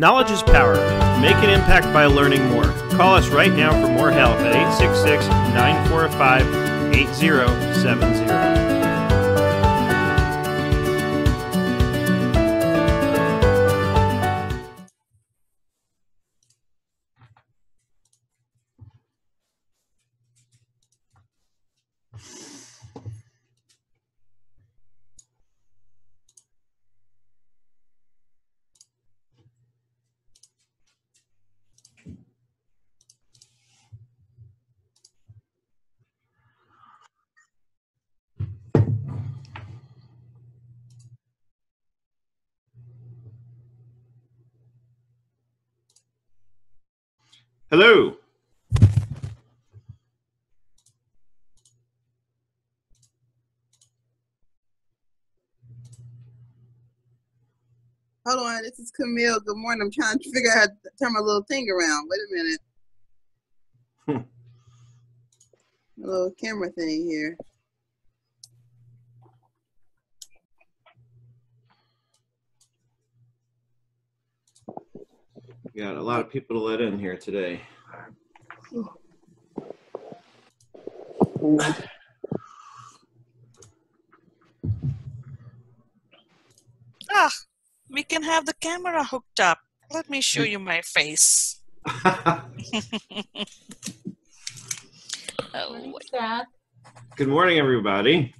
Knowledge is power. Make an impact by learning more. Call us right now for more help at 866 945 8070. Hello. Hold on, this is Camille. Good morning. I'm trying to figure out how to turn my little thing around. Wait a minute. Hmm. A little camera thing here. We got a lot of people to let in here today. Ah, we can have the camera hooked up. Let me show you my face. Oh, Morning, Dad. Good morning, everybody.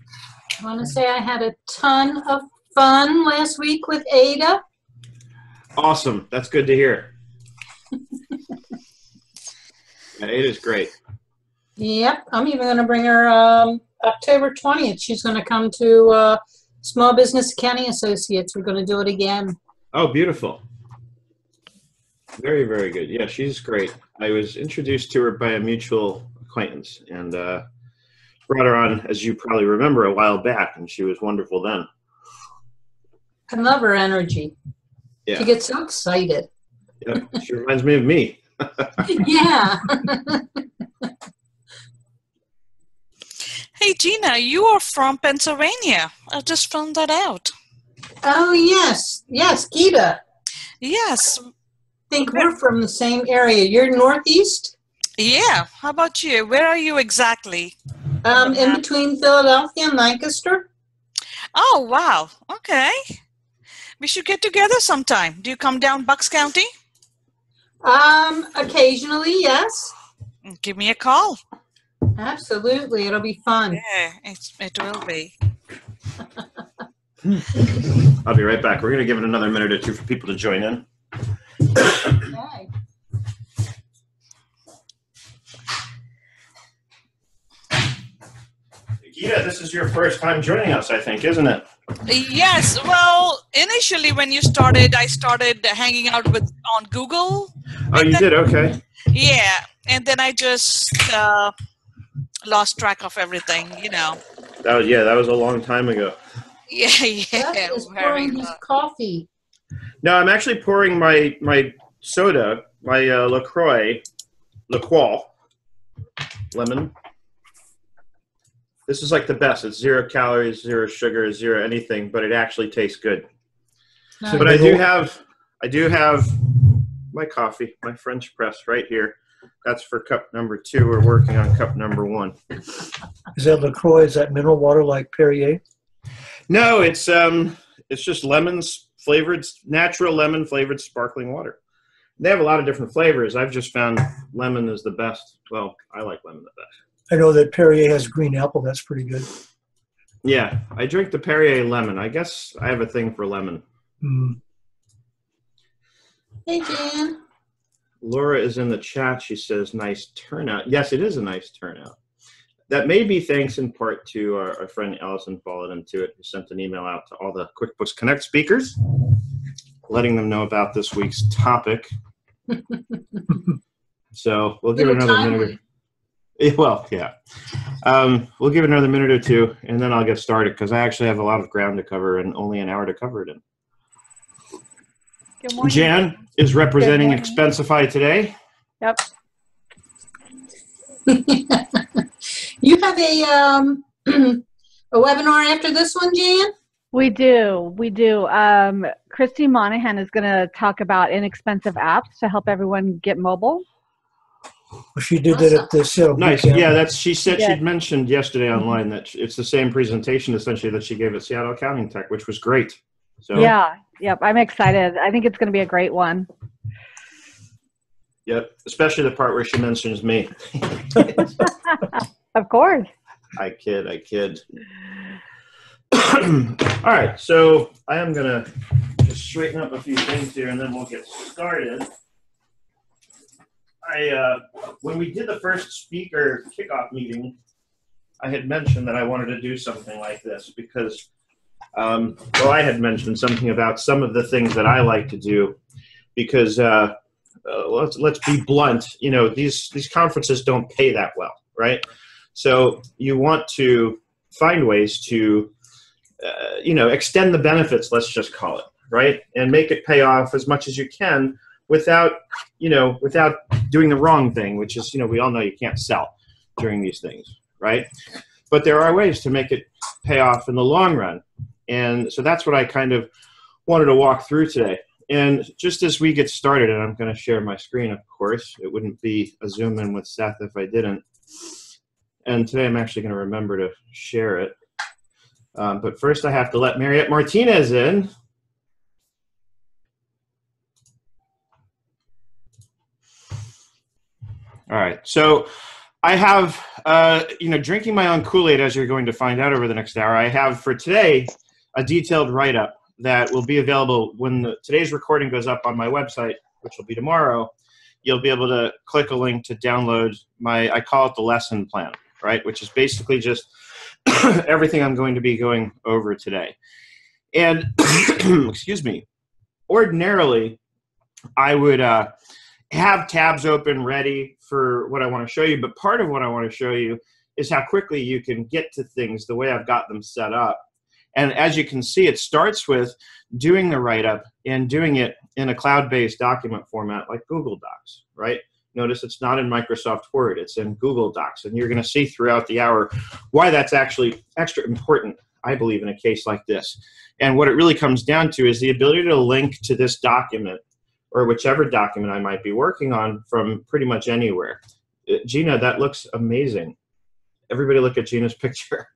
I want to say I had a ton of fun last week with Ada. Awesome. That's good to hear. Yeah, it is great. Yep, I'm even going to bring her um, October 20th. She's going to come to uh, Small Business Accounting Associates. We're going to do it again. Oh, beautiful. Very, very good. Yeah, she's great. I was introduced to her by a mutual acquaintance and uh, brought her on, as you probably remember, a while back, and she was wonderful then. I love her energy. Yeah. She gets so excited. Yeah, She reminds me of me. Yeah. Hey, Gina, you are from Pennsylvania. I just found that out. oh, yes. Yes, Gita. Yes. I think we're from the same area. You're northeast, Yeah. How about you? Where are you exactly? um, in between Philadelphia and Lancaster. Oh, wow. Okay. We should get together sometime. Do you come down Bucks County? Um, occasionally, yes. Give me a call. Absolutely. It'll be fun. Yeah, it's, it will be. I'll be right back. We're going to give it another minute or two for people to join in. Okay. Gita, this is your first time joining us, I think, isn't it? Yes. Well, initially when you started, I started hanging out with on Google. Oh, you did? Okay. Yeah, and then I just uh, lost track of everything. You know. That was, yeah, that was a long time ago. Yeah, yeah, Jeff is very pouring his coffee. No, I'm actually pouring my my soda, my uh, LaCroix, LaCroix, lemon. This is like the best. It's zero calories, zero sugar, zero anything, but it actually tastes good. Nice. But I do have, I do have my coffee, my French press right here. That's for cup number two. We're working on cup number one. Is that LaCroix? Is that mineral water like Perrier? No, it's um, it's just lemons flavored, natural lemon flavored sparkling water. They have a lot of different flavors. I've just found lemon is the best. Well, I like lemon the best. I know that Perrier has green apple. That's pretty good. Yeah, I drink the Perrier lemon. I guess I have a thing for lemon. Mm. Hey, Jan. Laura is in the chat. She says, "Nice turnout." Yes, it is a nice turnout. That may be thanks in part to our, our friend Allison followed into it, who sent an email out to all the QuickBooks Connect speakers, letting them know about this week's topic. so we'll give it Little another minute. Or, timely. Yeah, well, yeah. Um, we'll give it another minute or two, and then I'll get started because I actually have a lot of ground to cover and only an hour to cover it in. Good morning. Jan is representing. Expensify today. Yep. you have a um, a webinar after this one, Jan? We do. We do. Um, Christy Monahan is going to talk about inexpensive apps to help everyone get mobile. Well, She did that at the sale. Nice. boot camp. Yeah, that's she said Yeah. she'd mentioned yesterday online that it's the same presentation essentially that she gave at Seattle Accounting Tech, which was great. So Yeah, yep. I'm excited. I think it's going to be a great one. Yep, especially the part where she mentions me. Of course. I kid, I kid. All right, so I am gonna just straighten up a few things here, and then we'll get started. I uh, when we did the first speaker kickoff meeting, I had mentioned that I wanted to do something like this because, um, well, I had mentioned something about some of the things that I like to do because uh, uh, let's let's be blunt. You know, these these conferences don't pay that well, right? So you want to find ways to, uh, you know, extend the benefits. Let's just call it right, and make it pay off as much as you can without, you know, without doing the wrong thing, which is, you know, we all know you can't sell during these things, right? But there are ways to make it pay off in the long run, and so that's what I kind of wanted to walk through today. And just as we get started, and I'm going to share my screen, of course, it wouldn't be a zoom in with Seth if I didn't. And today I'm actually going to remember to share it. Um, but first, I have to let Mariette Martinez in. All right. So I have, uh, you know, drinking my own Kool Aid, as you're going to find out over the next hour. I have for today a detailed write up that will be available when the, today's recording goes up on my website, which will be tomorrow. You'll be able to click a link to download my, I call it the lesson plan, right? Which is basically just everything I'm going to be going over today. And, excuse me, ordinarily, I would uh, have tabs open ready for what I want to show you, but part of what I want to show you is how quickly you can get to things the way I've got them set up. And as you can see, it starts with doing the write up and doing it in a cloud based document format like Google Docs, right? Notice it's not in Microsoft Word, it's in Google Docs. And you're going to see throughout the hour why that's actually extra important, I believe, in a case like this. And what it really comes down to is the ability to link to this document or whichever document I might be working on from pretty much anywhere. Uh, Gina, that looks amazing. Everybody look at Gina's picture.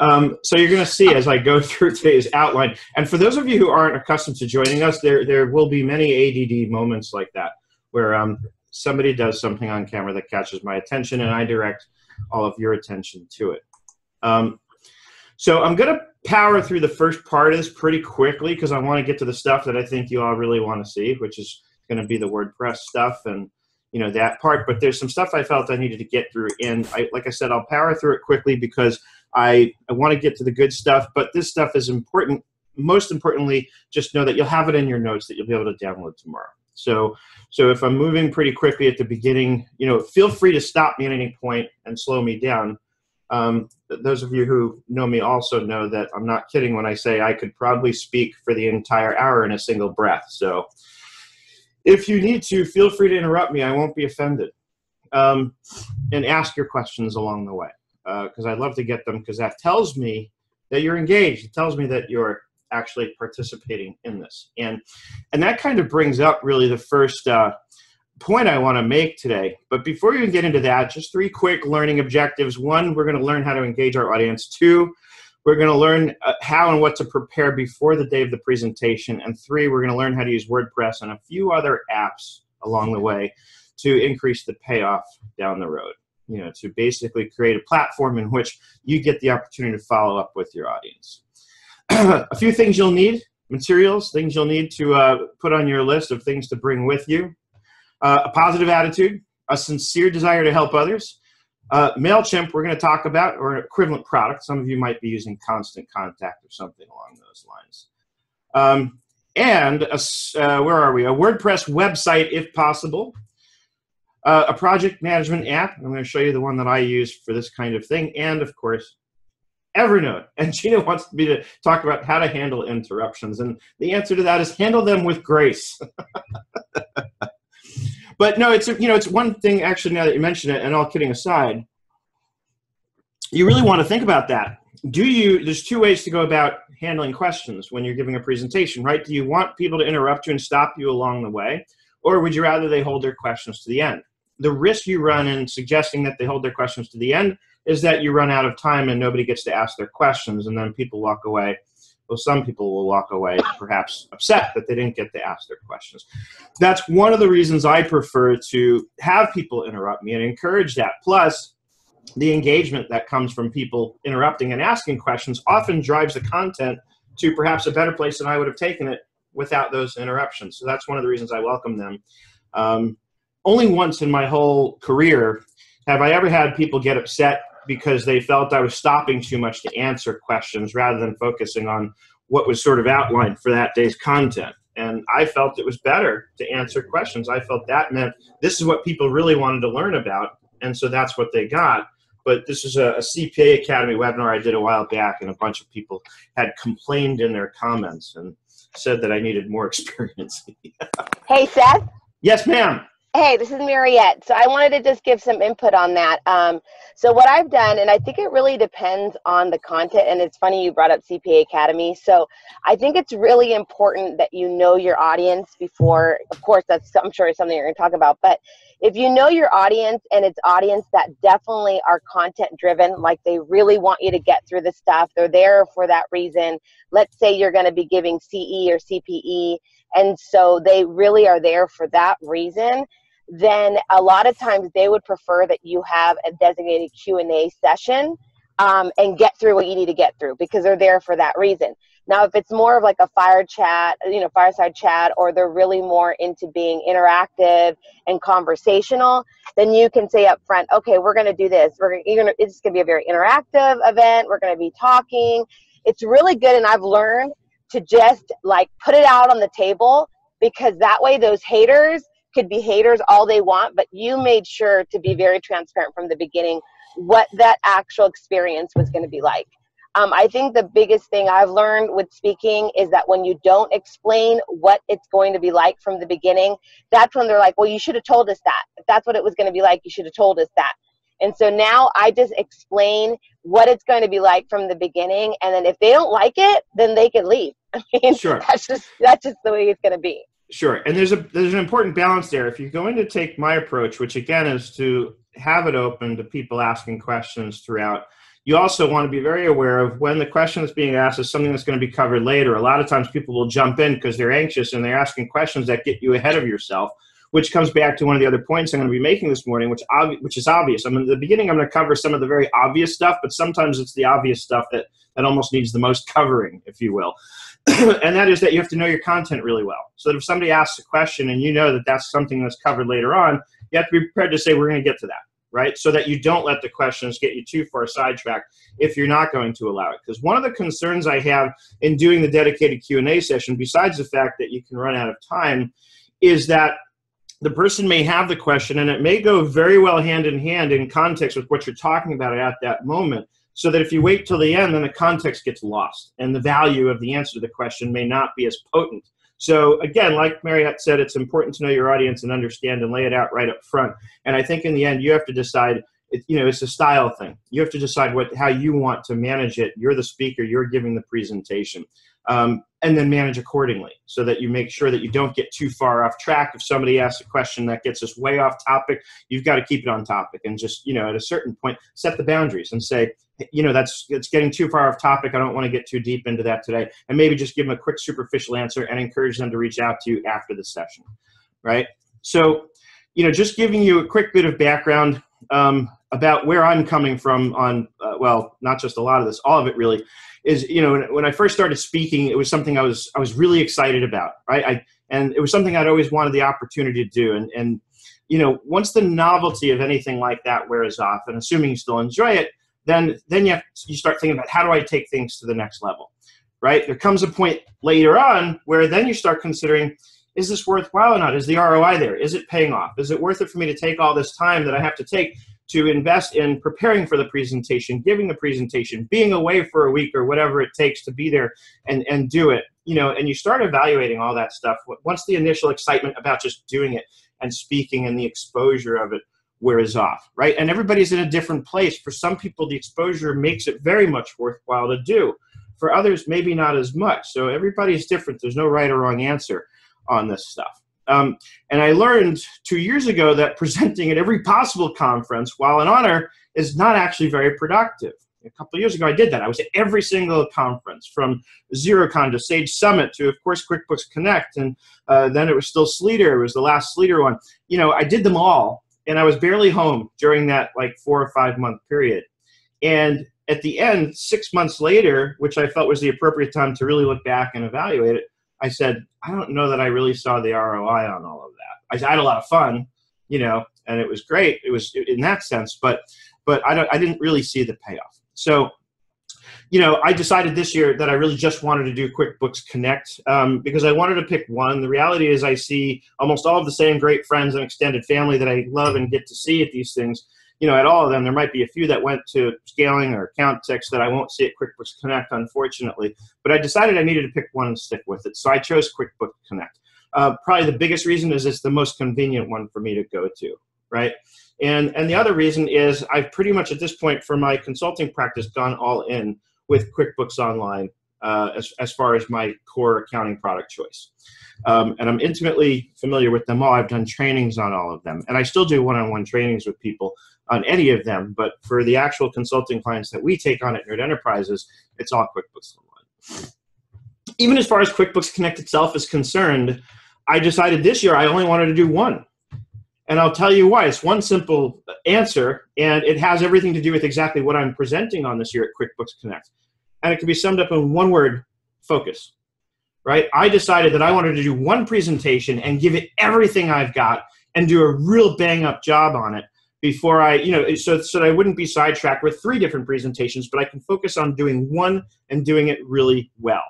Um, so you're going to see as I go through today's outline. And for those of you who aren't accustomed to joining us, there there will be many ADD moments like that where um, somebody does something on camera that catches my attention, and I direct all of your attention to it. Um, so I'm going to power through the first part of this pretty quickly because I want to get to the stuff that I think you all really want to see, which is going to be the WordPress stuff and you know that part. But there's some stuff I felt I needed to get through, and I, like I said, I'll power through it quickly because I, I want to get to the good stuff, but this stuff is important. Most importantly, just know that you'll have it in your notes that you'll be able to download tomorrow. So, so if I'm moving pretty quickly at the beginning, you know, feel free to stop me at any point and slow me down. Um, those of you who know me also know that I'm not kidding when I say I could probably speak for the entire hour in a single breath. So, if you need to, feel free to interrupt me. I won't be offended. Um, and ask your questions along the way because uh, I'd love to get them because that tells me that you're engaged. It tells me that you're actually participating in this, and and that kind of brings up really the first uh, point I want to make today. But before you get into that, just three quick learning objectives. One, we're going to learn how to engage our audience. Two, we're going to learn uh, how and what to prepare before the day of the presentation. And three, we're going to learn how to use WordPress and a few other apps along the way to increase the payoff down the road you know, to basically create a platform in which you get the opportunity to follow up with your audience. a few things you'll need, materials, things you'll need to uh, put on your list of things to bring with you. Uh, a positive attitude, a sincere desire to help others. Uh, MailChimp, we're going to talk about, or an equivalent product. Some of you might be using Constant Contact or something along those lines. Um, and a, uh, where are we? A WordPress website, if possible. Uh, a project management app. I'm going to show you the one that I use for this kind of thing. And of course, Evernote. And Gina wants me to talk about how to handle interruptions. And the answer to that is handle them with grace. but no, it's, you know, it's one thing actually now that you mention it and all kidding aside, you really want to think about that. Do you, there's two ways to go about handling questions when you're giving a presentation, right? Do you want people to interrupt you and stop you along the way? Or would you rather they hold their questions to the end? The risk you run in suggesting that they hold their questions to the end is that you run out of time and nobody gets to ask their questions, and then people walk away. Well, some people will walk away perhaps upset that they didn't get to ask their questions. That's one of the reasons I prefer to have people interrupt me and encourage that. Plus, the engagement that comes from people interrupting and asking questions often drives the content to perhaps a better place than I would have taken it without those interruptions. So that's one of the reasons I welcome them. Um, only once in my whole career have I ever had people get upset because they felt I was stopping too much to answer questions rather than focusing on what was sort of outlined for that day's content. And I felt it was better to answer questions. I felt that meant this is what people really wanted to learn about. And so that's what they got. But this is a, a CPA Academy webinar I did a while back, and a bunch of people had complained in their comments and said that I needed more experience. Hey, Seth. yes, ma'am. Hey, this is Mariette. So I wanted to just give some input on that. Um, so what I've done, and I think it really depends on the content, and it's funny you brought up CPA Academy. So I think it's really important that you know your audience before, of course, that's I'm sure it's something you're going to talk about, but if you know your audience and it's audience that definitely are content driven, like they really want you to get through the stuff, they're there for that reason. Let's say you're going to be giving CE or CPE, and so they really are there for that reason then a lot of times they would prefer that you have a designated q&a session um, and get through what you need to get through because they're there for that reason. Now if it's more of like a fire chat you know fireside chat or they're really more into being interactive and conversational then you can say up front okay we're going to do this. We're gonna, gonna it's going to be a very interactive event. We're going to be talking. It's really good and i've learned to just like put it out on the table because that way those haters could be haters all they want, but you made sure to be very transparent from the beginning what that actual experience was going to be like. Um, I think the biggest thing I've learned with speaking is that when you don't explain what it's going to be like from the beginning, that's when they're like, well, you should have told us that. If that's what it was going to be like, you should have told us that. And so now I just explain what it's going to be like from the beginning. And then if they don't like it, then they can leave. I mean, Sure. that's just, that's just the way it's going to be. Sure, and there's a there's an important balance there. If you're going to take my approach, which again is to have it open to people asking questions throughout, you also want to be very aware of when the question that's being asked is something that's going to be covered later. A lot of times people will jump in because they're anxious and they're asking questions that get you ahead of yourself, which comes back to one of the other points I'm going to be making this morning, which ob- which is obvious. I mean, at the beginning, I'm going to cover some of the very obvious stuff, but sometimes it's the obvious stuff that that almost needs the most covering, if you will. and that is that you have to know your content really well. So that if somebody asks a question and you know that that's something that's covered later on, you have to be prepared to say, we're going to get to that, right? So that you don't let the questions get you too far sidetracked if you're not going to allow it. Because one of the concerns I have in doing the dedicated Q&A session, besides the fact that you can run out of time, is that the person may have the question and it may go very well hand in hand in context with what you're talking about at that moment so that if you wait till the end, then the context gets lost and the value of the answer to the question may not be as potent. So again, like Mariette said, it's important to know your audience and understand and lay it out right up front. And I think in the end, you have to decide. You know, it's a style thing. You have to decide what how you want to manage it. You're the speaker. You're giving the presentation. Um, and then manage accordingly so that you make sure that you don't get too far off track. If somebody asks a question that gets us way off topic, you've got to keep it on topic and just, you know, at a certain point, set the boundaries and say, you know, that's it's getting too far off topic. I don't want to get too deep into that today. And maybe just give them a quick superficial answer and encourage them to reach out to you after the session, right? So, you know, just giving you a quick bit of background um, about where I'm coming from on, uh, well, not just a lot of this, all of it really is you know when I first started speaking, it was something I was I was really excited about, right? I and it was something I'd always wanted the opportunity to do, and and you know once the novelty of anything like that wears off, and assuming you still enjoy it, then then you have, you start thinking about how do I take things to the next level, right? There comes a point later on where then you start considering is this worthwhile or not? Is the ROI there? Is it paying off? Is it worth it for me to take all this time that I have to take to invest in preparing for the presentation, giving the presentation, being away for a week or whatever it takes to be there and, and do it. You know, and you start evaluating all that stuff. Once the initial excitement about just doing it and speaking and the exposure of it wears off, right? And everybody's in a different place. For some people, the exposure makes it very much worthwhile to do. For others, maybe not as much. So everybody's different. There's no right or wrong answer on this stuff. Um, and I learned two years ago that presenting at every possible conference, while an honor, is not actually very productive. A couple of years ago, I did that. I was at every single conference, from XeroCon to Sage Summit to, of course, QuickBooks Connect, and uh, then it was still Sleeter. It was the last Sleeter one. You know, I did them all, and I was barely home during that like four or five month period. And at the end, six months later, which I felt was the appropriate time to really look back and evaluate it, I said, I don't know that I really saw the ROI on all of that. I had a lot of fun, you know, and it was great. It was in that sense, but but I don't I didn't really see the payoff. So, you know, I decided this year that I really just wanted to do QuickBooks Connect um, because I wanted to pick one. The reality is, I see almost all of the same great friends and extended family that I love and get to see at these things you know, at all of them, there might be a few that went to scaling or Accountex that I won't see at QuickBooks Connect, unfortunately. But I decided I needed to pick one and stick with it, so I chose QuickBooks Connect. Uh, probably the biggest reason is it's the most convenient one for me to go to, right? And and the other reason is I've pretty much at this point for my consulting practice gone all in with QuickBooks Online uh, as as far as my core accounting product choice. Um, and I'm intimately familiar with them all. I've done trainings on all of them, and I still do one-on-one trainings with people on any of them. But for the actual consulting clients that we take on at Nerd Enterprises, it's all QuickBooks Online. Even as far as QuickBooks Connect itself is concerned, I decided this year I only wanted to do one. And I'll tell you why. It's one simple answer, and it has everything to do with exactly what I'm presenting on this year at QuickBooks Connect. And it can be summed up in one word focus right? I decided that I wanted to do one presentation and give it everything I've got and do a real bang up job on it before I, you know, so, so that I wouldn't be sidetracked with three different presentations, but I can focus on doing one and doing it really well.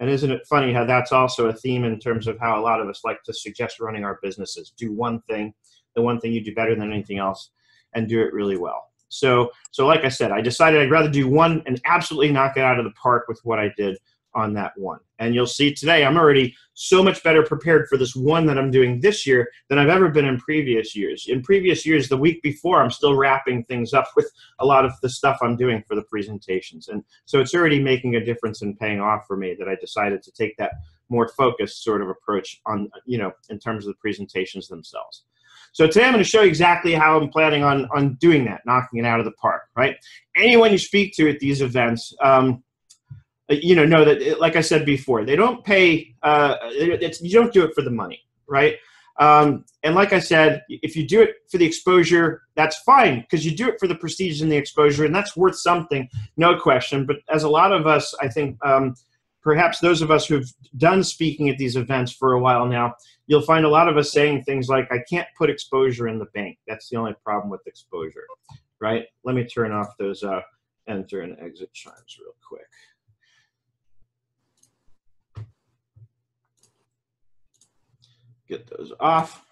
And isn't it funny how that's also a theme in terms of how a lot of us like to suggest running our businesses? Do one thing, the one thing you do better than anything else, and do it really well. So, so like I said, I decided I'd rather do one and absolutely knock it out of the park with what I did on that one. And you'll see today I'm already so much better prepared for this one that I'm doing this year than I've ever been in previous years. In previous years, the week before, I'm still wrapping things up with a lot of the stuff I'm doing for the presentations. And so it's already making a difference and paying off for me that I decided to take that more focused sort of approach on, you know, in terms of the presentations themselves. So today I'm going to show you exactly how I'm planning on, on doing that, knocking it out of the park, right? Anyone you speak to at these events, um, uh, you know, know that, like I said before, they don't pay. Uh, you don't do it for the money, right? Um, and like I said, if you do it for the exposure, that's fine because you do it for the prestige and the exposure, and that's worth something, no question. But as a lot of us, I think, um, perhaps those of us who've done speaking at these events for a while now, you'll find a lot of us saying things like, "I can't put exposure in the bank." That's the only problem with exposure, right? Let me turn off those uh, enter and exit chimes real quick. get those off.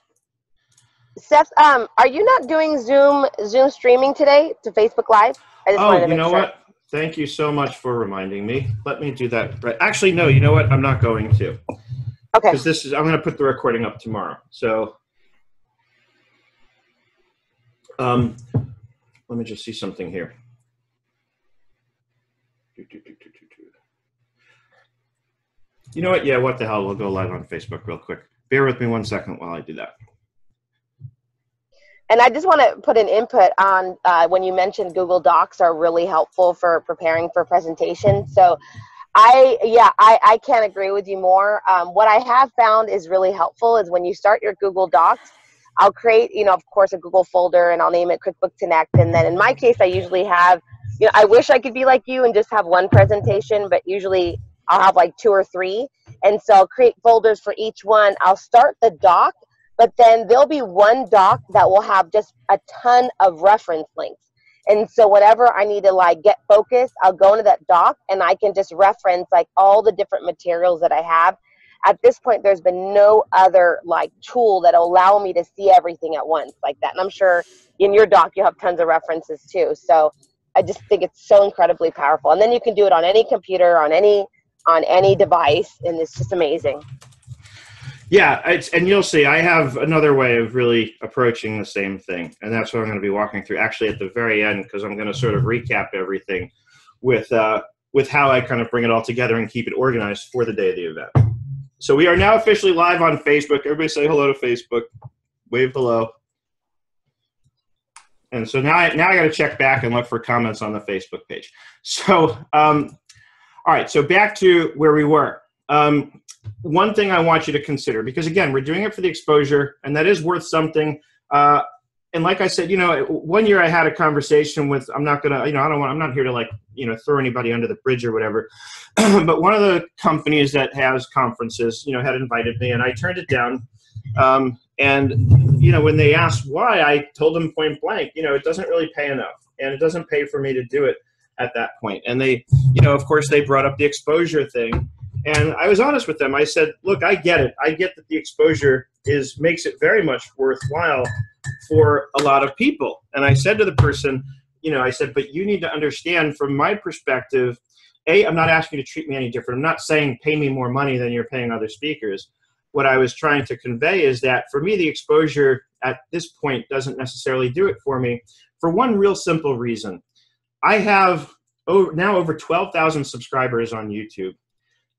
Seth, um, are you not doing Zoom Zoom streaming today to Facebook Live? I just oh, you know sure. what? Thank you so much for reminding me. Let me do that. Right. Actually, no. You know what? I'm not going to. Okay. Because this is. I'm going to put the recording up tomorrow. So. Um, let me just see something here. You know what? Yeah, what the hell? We'll go live on Facebook real quick. Bear with me one second while I do that. And I just want to put an input on uh, when you mentioned Google Docs are really helpful for preparing for presentations. So I, yeah, I, I can't agree with you more. Um, what I have found is really helpful is when you start your Google Docs, I'll create, you know, of course, a Google folder and I'll name it QuickBooks Connect. And then in my case, I usually have, you know, I wish I could be like you and just have one presentation, but usually I'll have like two or three. And so I'll create folders for each one. I'll start the doc, but then there'll be one doc that will have just a ton of reference links. And so whenever I need to like get focused, I'll go into that doc and I can just reference like all the different materials that I have. At this point, there's been no other like tool that'll allow me to see everything at once like that. And I'm sure in your doc you have tons of references too. So I just think it's so incredibly powerful. And then you can do it on any computer, on any on any device, and it's just amazing. Yeah, and you'll see. I have another way of really approaching the same thing, and that's what I'm going to be walking through. Actually, at the very end, because I'm going to sort of recap everything with uh, with how I kind of bring it all together and keep it organized for the day of the event. So we are now officially live on Facebook. Everybody say hello to Facebook. Wave hello. And so now, I, now I got to check back and look for comments on the Facebook page. So, um, all right. So back to where we were. Um, one thing I want you to consider, because again, we're doing it for the exposure, and that is worth something. Uh, and like I said, you know, one year I had a conversation with, I'm not gonna, you know, I don't want, I'm not here to like, you know, throw anybody under the bridge or whatever. but one of the companies that has conferences, you know, had invited me and I turned it down. Um, and, you know, when they asked why, I told them point blank, you know, it doesn't really pay enough and it doesn't pay for me to do it at that point. And they, you know, of course they brought up the exposure thing. And I was honest with them. I said, look, I get it. I get that the exposure is makes it very much worthwhile for a lot of people. And I said to the person, you know, I said, but you need to understand from my perspective, A, I'm not asking you to treat me any different. I'm not saying pay me more money than you're paying other speakers. What I was trying to convey is that for me, the exposure at this point doesn't necessarily do it for me for one real simple reason. I have over, now over 12,000 subscribers on YouTube.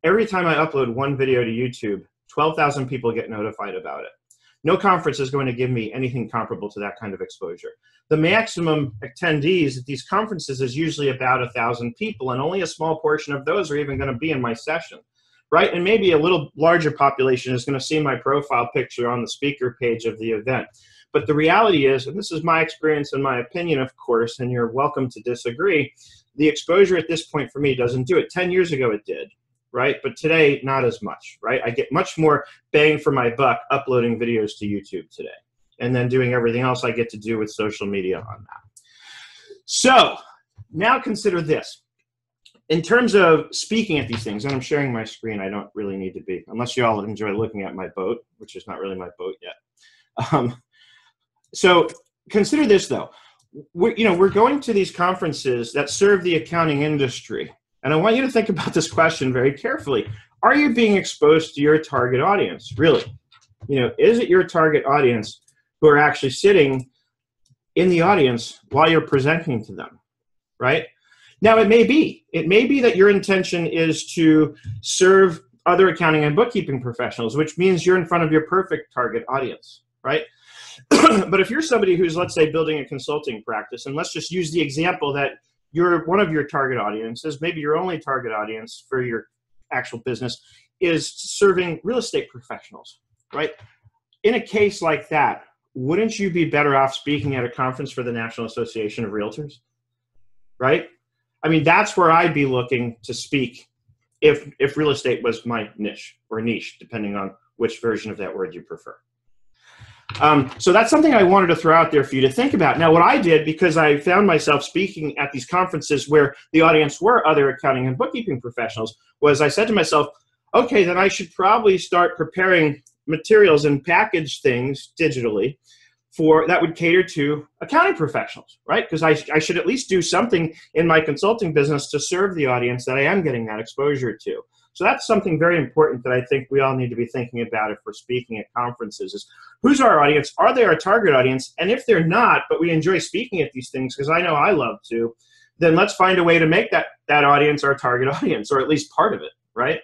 Every time I upload one video to YouTube, 12,000 people get notified about it. No conference is going to give me anything comparable to that kind of exposure. The maximum attendees at these conferences is usually about a thousand people, and only a small portion of those are even going to be in my session, right? And maybe a little larger population is going to see my profile picture on the speaker page of the event. But the reality is, and this is my experience and my opinion, of course, and you're welcome to disagree, the exposure at this point for me doesn't do it. 10 years ago it did right? But today, not as much, right? I get much more bang for my buck uploading videos to YouTube today and then doing everything else I get to do with social media on that. So now consider this. In terms of speaking at these things, and I'm sharing my screen, I don't really need to be, unless you all enjoy looking at my boat, which is not really my boat yet. Um, so consider this though. We're, you know, we're going to these conferences that serve the accounting industry and I want you to think about this question very carefully. Are you being exposed to your target audience? Really? You know, is it your target audience who are actually sitting in the audience while you're presenting to them? Right? Now, it may be. It may be that your intention is to serve other accounting and bookkeeping professionals, which means you're in front of your perfect target audience, right? but if you're somebody who's, let's say, building a consulting practice, and let's just use the example that your one of your target audiences, maybe your only target audience for your actual business, is serving real estate professionals, right? In a case like that, wouldn't you be better off speaking at a conference for the National Association of Realtors? Right? I mean, that's where I'd be looking to speak if if real estate was my niche or niche, depending on which version of that word you prefer. Um, so that's something I wanted to throw out there for you to think about. Now, what I did, because I found myself speaking at these conferences where the audience were other accounting and bookkeeping professionals, was I said to myself, okay, then I should probably start preparing materials and package things digitally for that would cater to accounting professionals, right? Because I, I should at least do something in my consulting business to serve the audience that I am getting that exposure to. So that's something very important that I think we all need to be thinking about if we're speaking at conferences is who's our audience? Are they our target audience? And if they're not, but we enjoy speaking at these things because I know I love to, then let's find a way to make that, that audience our target audience or at least part of it, right?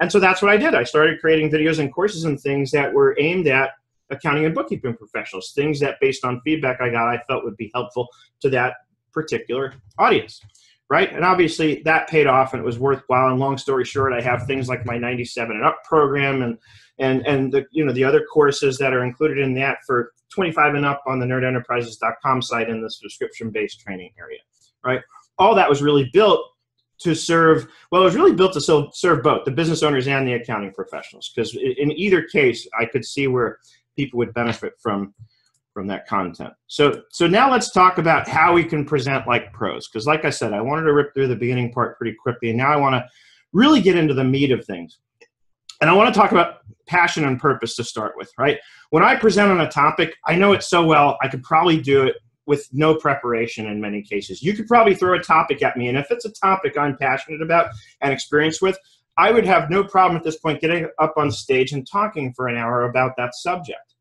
And so that's what I did. I started creating videos and courses and things that were aimed at accounting and bookkeeping professionals, things that based on feedback I got, I felt would be helpful to that particular audience right? And obviously that paid off and it was worthwhile. And long story short, I have things like my 97 and up program and and and the you know the other courses that are included in that for 25 and up on the nerdenterprises.com site in the subscription based training area, right? All that was really built to serve well it was really built to serve both the business owners and the accounting professionals because in either case i could see where people would benefit from from that content. So, so now let's talk about how we can present like pros. Because like I said, I wanted to rip through the beginning part pretty quickly. And now I want to really get into the meat of things. And I want to talk about passion and purpose to start with, right? When I present on a topic, I know it so well, I could probably do it with no preparation in many cases. You could probably throw a topic at me, and if it's a topic I'm passionate about and experienced with, I would have no problem at this point getting up on stage and talking for an hour about that subject.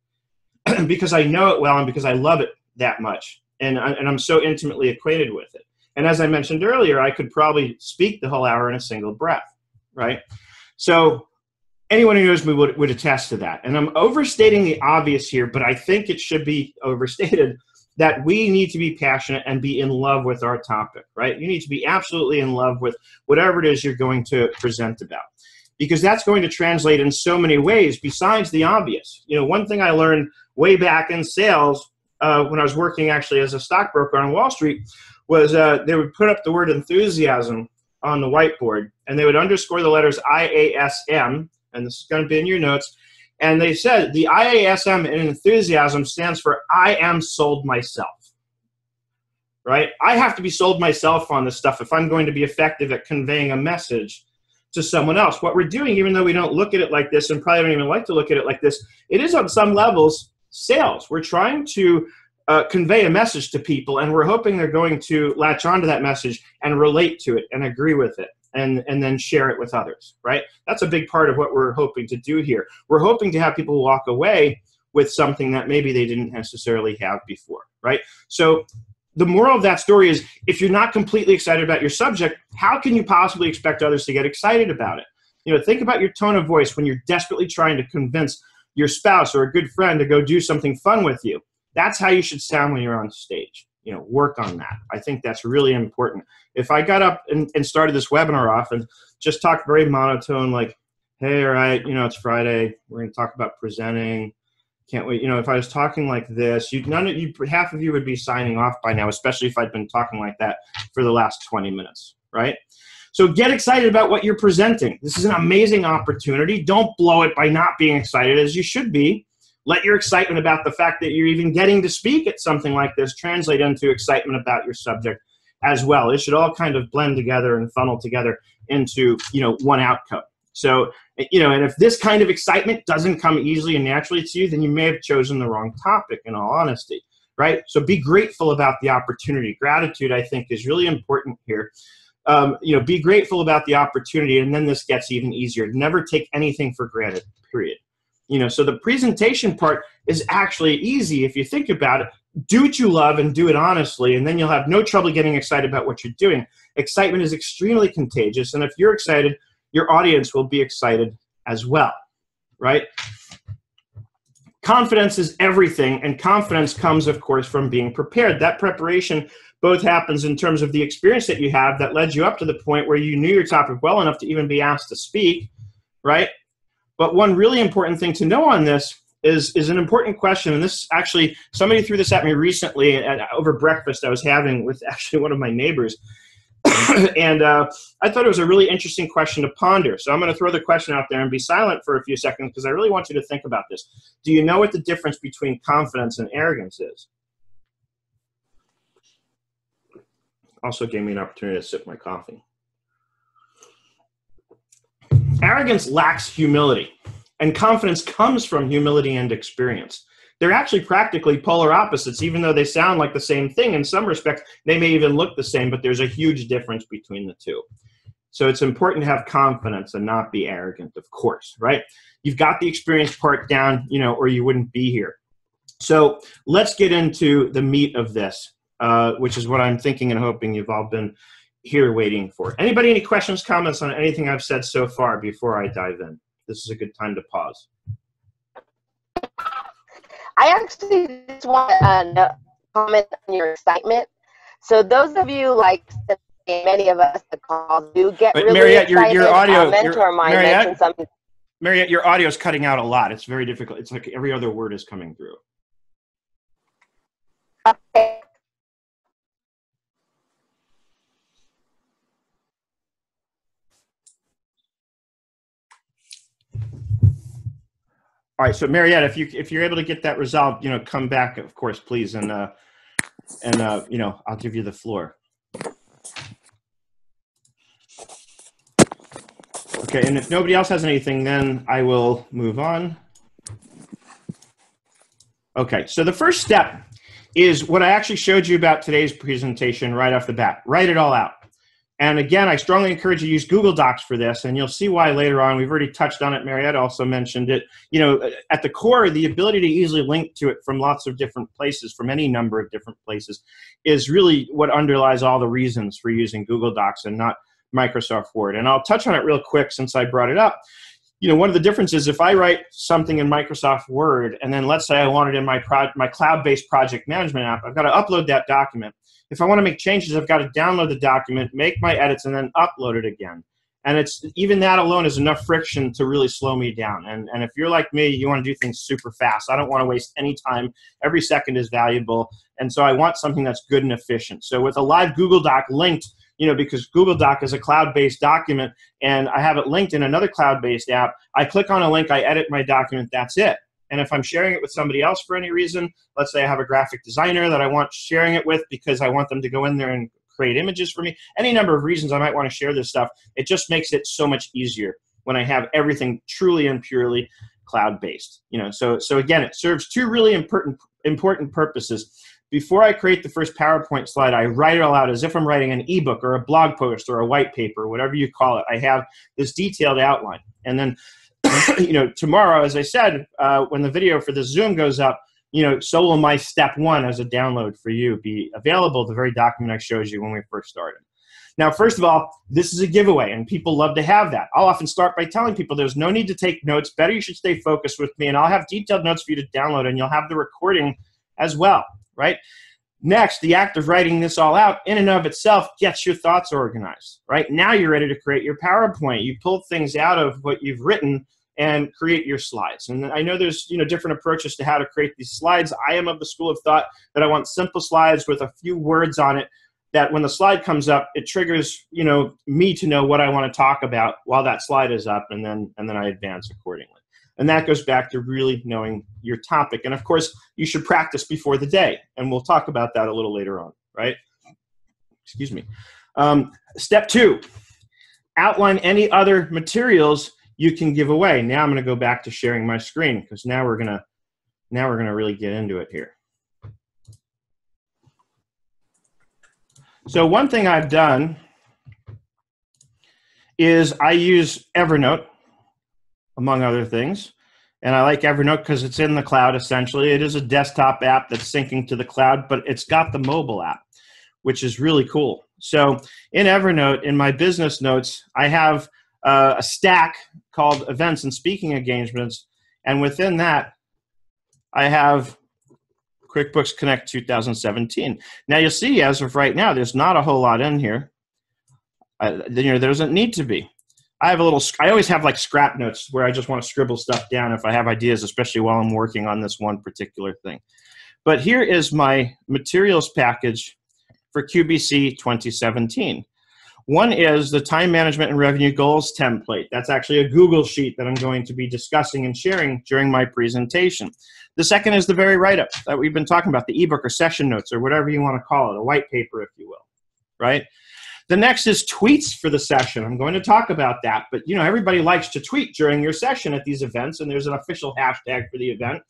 because I know it well and because I love it that much. And, I, and I'm so intimately acquainted with it. And as I mentioned earlier, I could probably speak the whole hour in a single breath, right? So anyone who knows me would, would attest to that. And I'm overstating the obvious here, but I think it should be overstated that we need to be passionate and be in love with our topic, right? You need to be absolutely in love with whatever it is you're going to present about. Because that's going to translate in so many ways besides the obvious. You know, one thing I learned way back in sales uh, when I was working actually as a stockbroker on Wall Street was uh, they would put up the word enthusiasm on the whiteboard and they would underscore the letters IASM, and this is going to be in your notes. And they said the IASM in enthusiasm stands for I am sold myself. Right? I have to be sold myself on this stuff if I'm going to be effective at conveying a message to someone else. What we're doing, even though we don't look at it like this and probably don't even like to look at it like this, it is on some levels sales. We're trying to uh, convey a message to people, and we're hoping they're going to latch onto that message and relate to it and agree with it. And, and then share it with others, right? That's a big part of what we're hoping to do here. We're hoping to have people walk away with something that maybe they didn't necessarily have before, right? So the moral of that story is if you're not completely excited about your subject, how can you possibly expect others to get excited about it? You know, think about your tone of voice when you're desperately trying to convince your spouse or a good friend to go do something fun with you. That's how you should sound when you're on stage. You know, work on that. I think that's really important. If I got up and, and started this webinar off and just talked very monotone, like, hey, all right, you know, it's Friday. We're going to talk about presenting. Can't wait. You know, if I was talking like this, you none of you, half of you would be signing off by now, especially if I'd been talking like that for the last 20 minutes, right? So get excited about what you're presenting. This is an amazing opportunity. Don't blow it by not being excited as you should be let your excitement about the fact that you're even getting to speak at something like this translate into excitement about your subject as well. It should all kind of blend together and funnel together into you know one outcome. So you know, and if this kind of excitement doesn't come easily and naturally to you, then you may have chosen the wrong topic. In all honesty, right? So be grateful about the opportunity. Gratitude, I think, is really important here. Um, you know, be grateful about the opportunity, and then this gets even easier. Never take anything for granted. Period. You know, so the presentation part is actually easy if you think about it. Do what you love and do it honestly, and then you'll have no trouble getting excited about what you're doing. Excitement is extremely contagious, and if you're excited, your audience will be excited as well, right? Confidence is everything, and confidence comes, of course, from being prepared. That preparation both happens in terms of the experience that you have that led you up to the point where you knew your topic well enough to even be asked to speak, right? But one really important thing to know on this is, is an important question. And this actually, somebody threw this at me recently at, over breakfast I was having with actually one of my neighbors. and uh, I thought it was a really interesting question to ponder. So I'm going to throw the question out there and be silent for a few seconds because I really want you to think about this. Do you know what the difference between confidence and arrogance is? Also gave me an opportunity to sip my coffee. Arrogance lacks humility, and confidence comes from humility and experience. They're actually practically polar opposites, even though they sound like the same thing in some respects. They may even look the same, but there's a huge difference between the two. So it's important to have confidence and not be arrogant, of course, right? You've got the experience part down, you know, or you wouldn't be here. So let's get into the meat of this, uh, which is what I'm thinking and hoping you've all been here waiting for. Anybody any questions, comments on anything I've said so far before I dive in? This is a good time to pause. I actually just want to uh, comment on your excitement. So those of you like many of us the calls do get really Mariette, excited. Your, your audio, mentor your, mine Mariette, mentioned something. Mariette, your audio is cutting out a lot. It's very difficult. It's like every other word is coming through. Okay. All right, so Mariette, if you if you're able to get that resolved, you know, come back, of course, please, and uh, and uh, you know, I'll give you the floor. Okay, and if nobody else has anything, then I will move on. Okay, so the first step is what I actually showed you about today's presentation right off the bat. Write it all out. And again, I strongly encourage you to use Google Docs for this, and you'll see why later on. We've already touched on it. Mariette also mentioned it. You know, uh, at the core, the ability to easily link to it from lots of different places, from any number of different places, is really what underlies all the reasons for using Google Docs and not Microsoft Word. And I'll touch on it real quick since I brought it up. You know, one of the differences if I write something in Microsoft Word, and then let's say I want it in my pro- my cloud-based project management app, I've got to upload that document if I want to make changes, I've got to download the document, make my edits, and then upload it again. And it's even that alone is enough friction to really slow me down. And, and if you're like me, you want to do things super fast. I don't want to waste any time. Every second is valuable. And so I want something that's good and efficient. So with a live Google Doc linked, you know, because Google Doc is a cloud-based document and I have it linked in another cloud-based app, I click on a link, I edit my document, that's it. And if I'm sharing it with somebody else for any reason, let's say I have a graphic designer that I want sharing it with because I want them to go in there and create images for me, any number of reasons I might want to share this stuff, it just makes it so much easier when I have everything truly and purely cloud based. You know, so so again, it serves two really important important purposes. Before I create the first PowerPoint slide, I write it all out as if I'm writing an ebook or a blog post or a white paper, whatever you call it. I have this detailed outline. And then you know, tomorrow, as I said, uh, when the video for the Zoom goes up, you know, so will my step one as a download for you be available, the very document I showed you when we first started. Now, first of all, this is a giveaway, and people love to have that. I'll often start by telling people there's no need to take notes. Better you should stay focused with me, and I'll have detailed notes for you to download, and you'll have the recording as well, right? Next, the act of writing this all out in and of itself gets your thoughts organized, right? Now you're ready to create your PowerPoint. You pull things out of what you've written and create your slides. And I know there's you know different approaches to how to create these slides. I am of the school of thought that I want simple slides with a few words on it that when the slide comes up, it triggers you know me to know what I want to talk about while that slide is up, and then and then I advance accordingly. And that goes back to really knowing your topic. And of course, you should practice before the day, and we'll talk about that a little later on, right? Excuse me. Um, step two: outline any other materials you can give away. Now I'm going to go back to sharing my screen because now we're going to now we're going to really get into it here. So one thing I've done is I use Evernote among other things. And I like Evernote because it's in the cloud essentially. It is a desktop app that's syncing to the cloud, but it's got the mobile app, which is really cool. So in Evernote, in my business notes, I have uh, a stack called events and speaking engagements. And within that, I have QuickBooks Connect 2017. Now you'll see as of right now, there's not a whole lot in here. Uh, you know, there doesn't need to be. I have a little, I always have like scrap notes where I just want to scribble stuff down if I have ideas, especially while I'm working on this one particular thing. But here is my materials package for QBC 2017. One is the time management and revenue goals template. That's actually a Google sheet that I'm going to be discussing and sharing during my presentation. The second is the very write-up that we've been talking about, the ebook or session notes or whatever you want to call it, a white paper, if you will, right? The next is tweets for the session. I'm going to talk about that, but you know everybody likes to tweet during your session at these events, and there's an official hashtag for the event.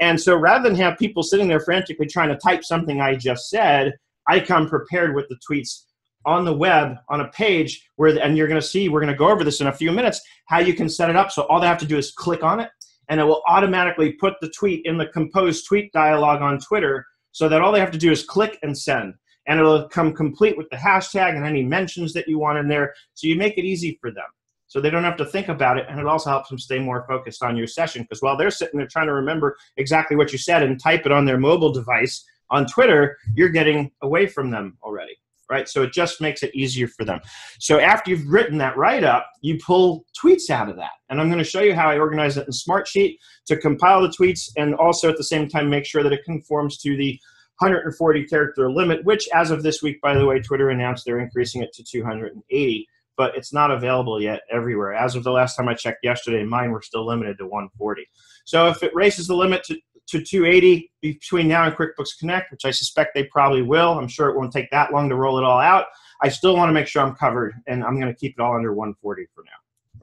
And so rather than have people sitting there frantically trying to type something I just said, I come prepared with the tweets on the web on a page where and you're going to see we're going to go over this in a few minutes how you can set it up so all they have to do is click on it and it will automatically put the tweet in the composed tweet dialog on twitter so that all they have to do is click and send and it'll come complete with the hashtag and any mentions that you want in there so you make it easy for them so they don't have to think about it and it also helps them stay more focused on your session because while they're sitting there trying to remember exactly what you said and type it on their mobile device on twitter you're getting away from them already right? So it just makes it easier for them. So after you've written that write up, you pull tweets out of that. And I'm going to show you how I organize it in Smartsheet to compile the tweets and also at the same time make sure that it conforms to the 140 character limit, which as of this week, by the way, Twitter announced they're increasing it to 280, but it's not available yet everywhere. As of the last time I checked yesterday, mine were still limited to 140. So if it raises the limit to to 280 between now and QuickBooks Connect, which I suspect they probably will. I'm sure it won't take that long to roll it all out. I still want to make sure I'm covered, and I'm going to keep it all under 140 for now,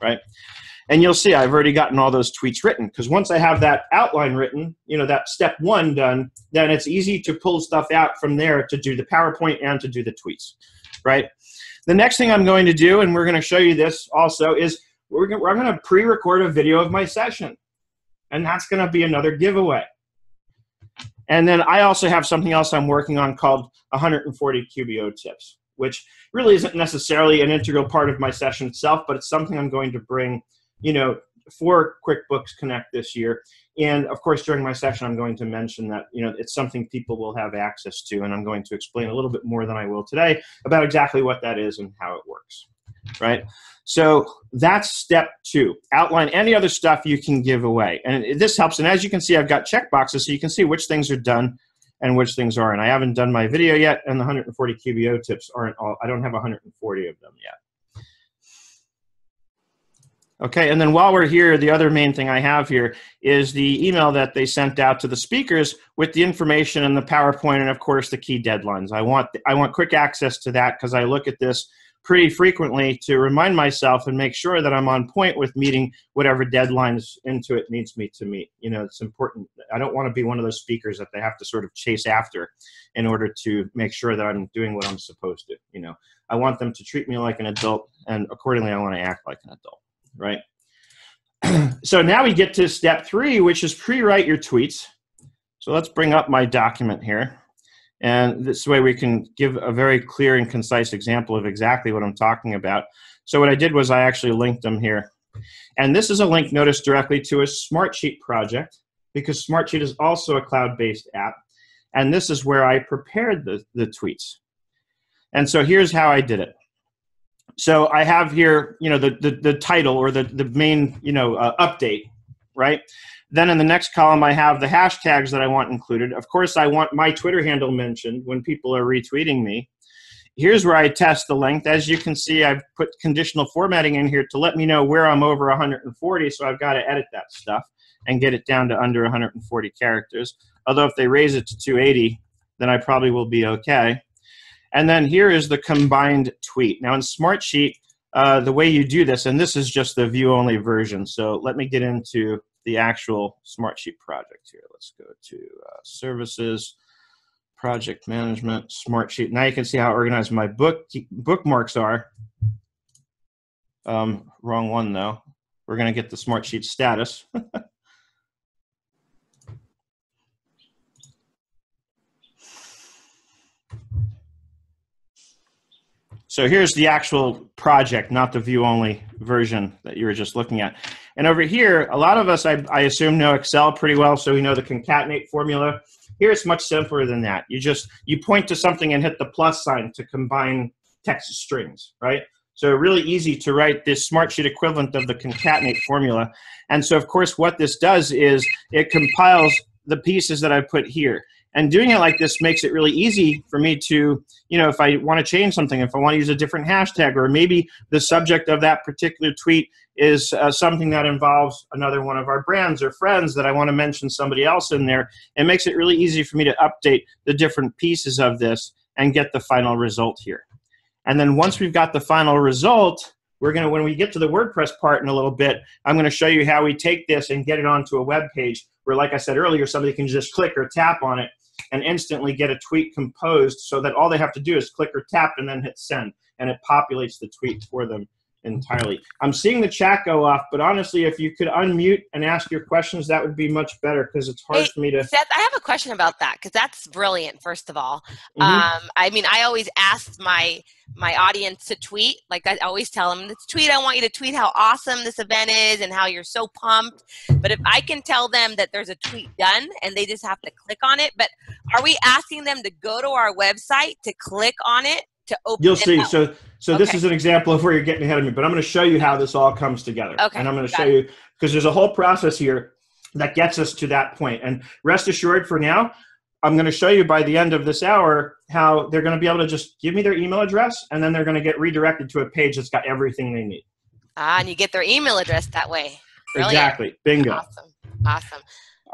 right? And you'll see I've already gotten all those tweets written because once I have that outline written, you know, that step one done, then it's easy to pull stuff out from there to do the PowerPoint and to do the tweets, right? the next thing I'm going to do, and we're going to show you this also, is we're going, I'm going to pre-record a video of my session, and that's going to be another giveaway. And then I also have something else I'm working on called 140 QBO tips, which really isn't necessarily an integral part of my session itself, but it's something I'm going to bring, you know, for QuickBooks Connect this year. And of course, during my session, I'm going to mention that you know it's something people will have access to, and I'm going to explain a little bit more than I will today about exactly what that is and how it works. Right. So that's step two. Outline any other stuff you can give away, and this helps. And as you can see, I've got check boxes so you can see which things are done and which things aren't. I haven't done my video yet, and the 140 QBO tips aren't all. I don't have 140 of them yet. Okay, and then while we're here, the other main thing I have here is the email that they sent out to the speakers with the information and the PowerPoint and of course the key deadlines. I want I want quick access to that because I look at this pretty frequently to remind myself and make sure that I'm on point with meeting whatever deadlines Intuit needs me to meet. You know, it's important. I don't want to be one of those speakers that they have to sort of chase after in order to make sure that I'm doing what I'm supposed to. You know, I want them to treat me like an adult and accordingly I want to act like an adult right? so now we get to step three, which is pre-write your tweets. So let's bring up my document here. And this way we can give a very clear and concise example of exactly what I'm talking about. So what I did was I actually linked them here. And this is a link, notice, directly to a Smartsheet project because Smartsheet is also a cloud-based app. And this is where I prepared the, the tweets. And so here's how I did it so I have here, you know, the, the, the title or the, the main, you know, uh, update, right? Then in the next column, I have the hashtags that I want included. Of course, I want my Twitter handle mentioned when people are retweeting me. Here's where I test the length. As you can see, I've put conditional formatting in here to let me know where I'm over 140, so I've got to edit that stuff and get it down to under 140 characters. Although if they raise it to 280, then I probably will be okay. And then here is the combined tweet. Now in Smartsheet, uh, the way you do this, and this is just the view-only version. So let me get into the actual Smartsheet project here. Let's go to uh, Services, Project Management, Smartsheet. Now you can see how organized my book bookmarks are. Um, wrong one though. We're going to get the Smartsheet status. So here's the actual project, not the view-only version that you were just looking at. And over here, a lot of us, I, I, assume, know Excel pretty well, so we know the concatenate formula. Here it's much simpler than that. You just, you point to something and hit the plus sign to combine text strings, right? So really easy to write this Smartsheet equivalent of the concatenate formula. And so, of course, what this does is it compiles the pieces that I put here. And doing it like this makes it really easy for me to, you know, if I want to change something, if I want to use a different hashtag, or maybe the subject of that particular tweet is uh, something that involves another one of our brands or friends that I want to mention somebody else in there, it makes it really easy for me to update the different pieces of this and get the final result here. And then once we've got the final result, we're going to, when we get to the WordPress part in a little bit, I'm going to show you how we take this and get it onto a web page where, like I said earlier, somebody can just click or tap on it and instantly get a tweet composed so that all they have to do is click or tap and then hit send and it populates the tweet for them entirely. I'm seeing the chat go off, but honestly, if you could unmute and ask your questions, that would be much better because it's hard hey, for me to. Seth, I have a question about that because that's brilliant. First of all, mm-hmm. um, I mean, I always ask my my audience to tweet. Like I always tell them, "Let's tweet. I want you to tweet how awesome this event is and how you're so pumped." But if I can tell them that there's a tweet done and they just have to click on it, but are we asking them to go to our website to click on it to open? You'll see. Up? So so okay. this is an example of where you're getting ahead of me, but I'm going to show you how this all comes together. Okay. And I'm going to show it. you because there's a whole process here that gets us to that point. And rest assured for now, I'm going to show you by the end of this hour how they're going to be able to just give me their email address and then they're going to get redirected to a page that's got everything they need. Ah, and you get their email address that way. Brilliant. Exactly. Bingo. Awesome. Awesome.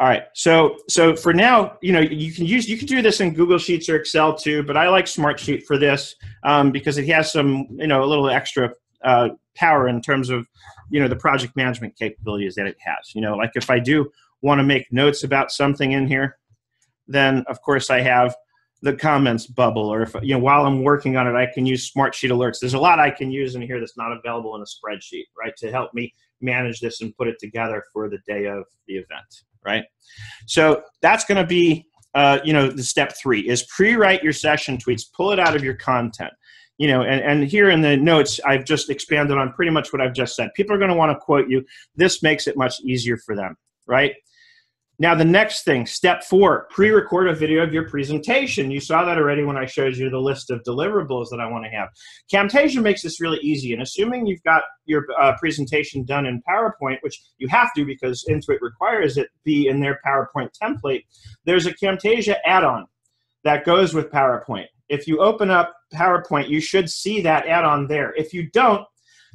All right. So so for now, you know, you can use you can do this in Google Sheets or Excel too, but I like Smartsheet for this um, because it has some you know a little extra uh, power in terms of you know the project management capabilities that it has. You know, like if I do want to make notes about something in here, then of course I have the comments bubble, or if you know while I'm working on it, I can use Smartsheet alerts. There's a lot I can use in here that's not available in a spreadsheet, right? To help me manage this and put it together for the day of the event, right? So that's going to be, uh, you know, the step three is pre-write your session tweets, pull it out of your content. You know, and, and here in the notes, I've just expanded on pretty much what I've just said. People are going to want to quote you. This makes it much easier for them, right? Now, the next thing, step four, pre record a video of your presentation. You saw that already when I showed you the list of deliverables that I want to have. Camtasia makes this really easy. And assuming you've got your uh, presentation done in PowerPoint, which you have to because Intuit requires it be in their PowerPoint template, there's a Camtasia add on that goes with PowerPoint. If you open up PowerPoint, you should see that add on there. If you don't,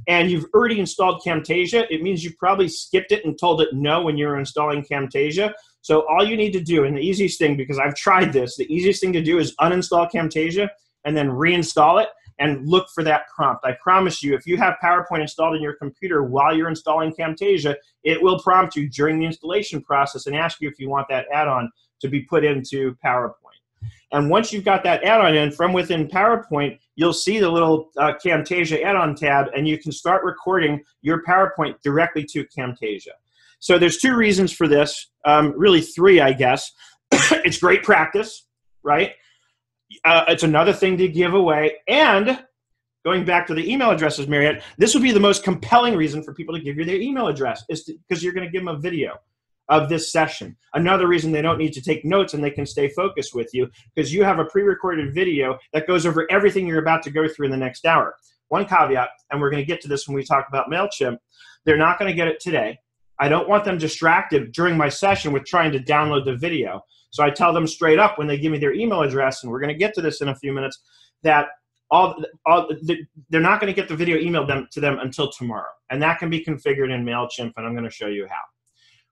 and you've already installed Camtasia, it means you probably skipped it and told it no when you were installing Camtasia. So all you need to do, and the easiest thing, because I've tried this, the easiest thing to do is uninstall Camtasia and then reinstall it and look for that prompt. I promise you, if you have PowerPoint installed in your computer while you're installing Camtasia, it will prompt you during the installation process and ask you if you want that add-on to be put into PowerPoint. And once you've got that add-on in from within PowerPoint, you'll see the little uh, Camtasia add-on tab, and you can start recording your PowerPoint directly to Camtasia. So there's two reasons for this, um, really three, I guess. it's great practice, right? Uh, it's another thing to give away, and going back to the email addresses, Marriott, this would be the most compelling reason for people to give you their email address, is because you're going to give them a video of this session. Another reason they don't need to take notes and they can stay focused with you because you have a pre-recorded video that goes over everything you're about to go through in the next hour. One caveat, and we're going to get to this when we talk about MailChimp, they're not going to get it today. I don't want them distracted during my session with trying to download the video. So I tell them straight up when they give me their email address, and we're going to get to this in a few minutes, that all, all they're not going to get the video emailed them to them until tomorrow. And that can be configured in MailChimp, and I'm going to show you how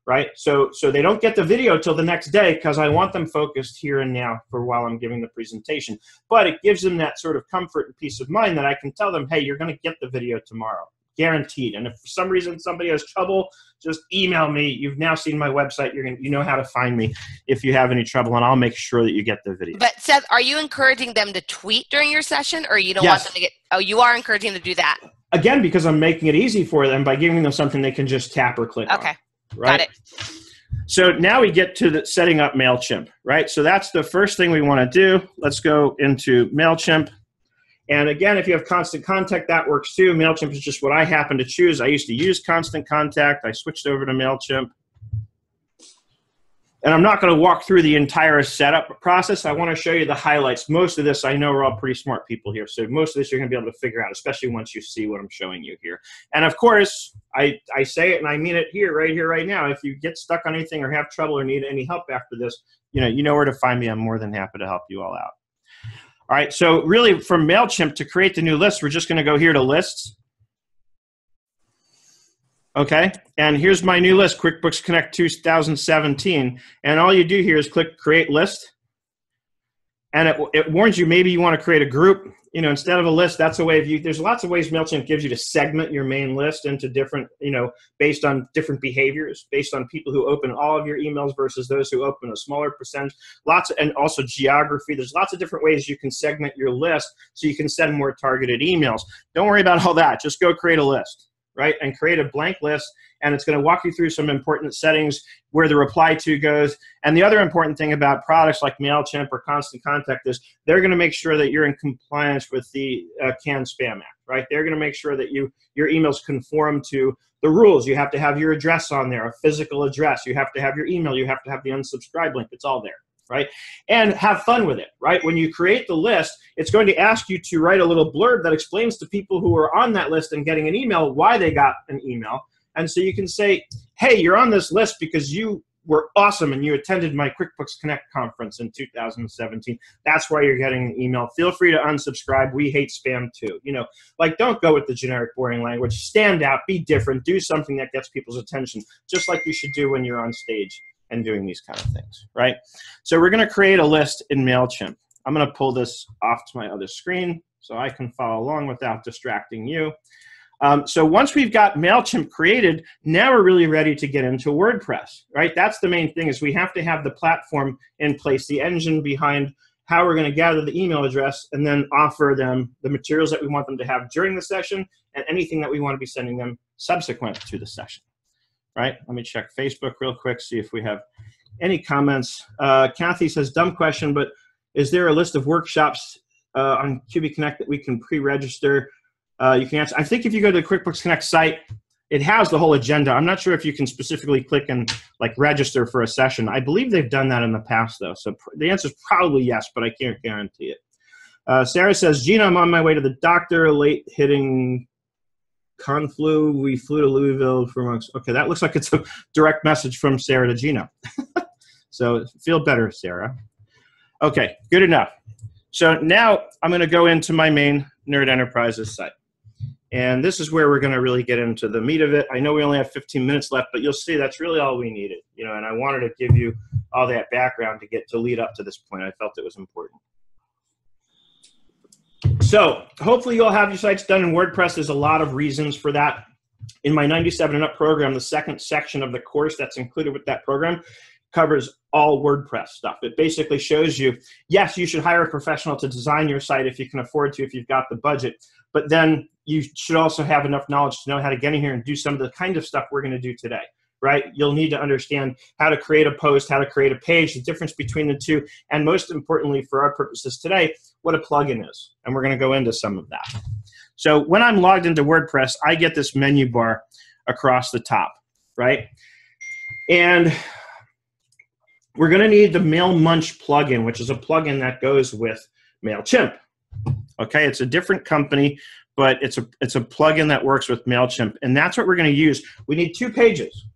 right? So so they don't get the video till the next day because I want them focused here and now for while I'm giving the presentation. But it gives them that sort of comfort and peace of mind that I can tell them, hey, you're going to get the video tomorrow, guaranteed. And if for some reason somebody has trouble, just email me. You've now seen my website. You're going you know how to find me if you have any trouble, and I'll make sure that you get the video. But Seth, are you encouraging them to tweet during your session, or you don't Yes. want them to get? Oh, you are encouraging them to do that. Again, because I'm making it easy for them by giving them something they can just tap or click on. Right? got it. So now we get to the setting up MailChimp, right? So that's the first thing we want to do. Let's go into MailChimp. And again, if you have constant contact, that works too. MailChimp is just what I happen to choose. I used to use constant contact. I switched over to MailChimp. And I'm not going to walk through the entire setup process. I want to show you the highlights. Most of this, I know we're all pretty smart people here. So most of this you're going to be able to figure out, especially once you see what I'm showing you here. And of course, I, I say it and I mean it here, right here, right now. If you get stuck on anything or have trouble or need any help after this, you know, you know where to find me. I'm more than happy to help you all out. All right, so really from MailChimp to create the new list, we're just going to go here to lists. Okay, and here's my new list, QuickBooks Connect 2017. And all you do here is click Create List. And it, it warns you maybe you want to create a group. You know, instead of a list, that's a way of you. There's lots of ways MailChimp gives you to segment your main list into different, you know, based on different behaviors, based on people who open all of your emails versus those who open a smaller percentage. Lots of, and also geography. There's lots of different ways you can segment your list so you can send more targeted emails. Don't worry about all that. Just go create a list right? And create a blank list, and it's going to walk you through some important settings where the reply to goes. And the other important thing about products like MailChimp or Constant Contact is they're going to make sure that you're in compliance with the uh, CAN Spam Act, right? They're going to make sure that you your emails conform to the rules. You have to have your address on there, a physical address. You have to have your email. You have to have the unsubscribe link. It's all there right? And have fun with it, right? When you create the list, it's going to ask you to write a little blurb that explains to people who are on that list and getting an email why they got an email. And so you can say, hey, you're on this list because you were awesome and you attended my QuickBooks Connect conference in 2017. That's why you're getting an email. Feel free to unsubscribe. We hate spam too. You know, like don't go with the generic boring language. Stand out, be different, do something that gets people's attention, just like you should do when you're on stage and doing these kind of things, right? So we're going to create a list in MailChimp. I'm going to pull this off to my other screen so I can follow along without distracting you. Um, so once we've got MailChimp created, now we're really ready to get into WordPress, right? That's the main thing is we have to have the platform in place, the engine behind how we're going to gather the email address, and then offer them the materials that we want them to have during the session and anything that we want to be sending them subsequent to the session. Right? Let me check Facebook real quick, see if we have any comments. Uh, Kathy says, dumb question, but is there a list of workshops uh, on QB Connect that we can pre-register? Uh, you can answer. I think if you go to the QuickBooks Connect site, it has the whole agenda. I'm not sure if you can specifically click and like register for a session. I believe they've done that in the past though. So the answer is probably yes, but I can't guarantee it. Uh, Sarah says, Gina, I'm on my way to the doctor, late hitting conflu. We flew to Louisville from, okay, that looks like it's a direct message from Sarah to Gina. so feel better, Sarah. Okay, good enough. So now I'm going to go into my main Nerd Enterprises site. And this is where we're going to really get into the meat of it. I know we only have 15 minutes left, but you'll see that's really all we needed. You know, and I wanted to give you all that background to get to lead up to this point. I felt it was important. So hopefully you'll have your sites done in WordPress. There's a lot of reasons for that. In my 97 and up program, the second section of the course that's included with that program covers all WordPress stuff. It basically shows you, yes, you should hire a professional to design your site if you can afford to, if you've got the budget, but then you should also have enough knowledge to know how to get in here and do some of the kind of stuff we're going to do today right you'll need to understand how to create a post how to create a page the difference between the two and most importantly for our purposes today what a plugin is and we're going to go into some of that so when i'm logged into wordpress i get this menu bar across the top right and we're going to need the MailMunch plugin which is a plugin that goes with mailchimp okay it's a different company but it's a it's a plugin that works with Mailchimp, and that's what we're going to use. We need two pages,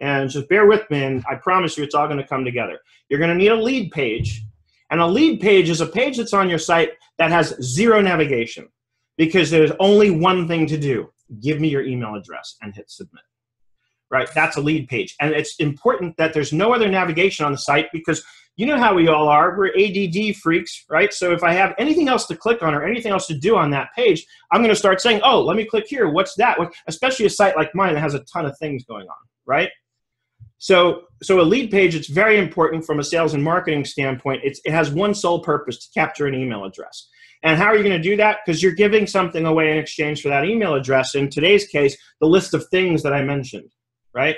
and just bear with me, and I promise you, it's all going to come together. You're going to need a lead page, and a lead page is a page that's on your site that has zero navigation, because there's only one thing to do: give me your email address and hit submit. Right, that's a lead page, and it's important that there's no other navigation on the site because you know how we all are. We're ADD freaks, right? So if I have anything else to click on or anything else to do on that page, I'm going to start saying, oh, let me click here. What's that? Especially a site like mine that has a ton of things going on, right? So, so a lead page, it's very important from a sales and marketing standpoint. It's, it has one sole purpose to capture an email address. And how are you going to do that? Because you're giving something away in exchange for that email address. In today's case, the list of things that I mentioned, right?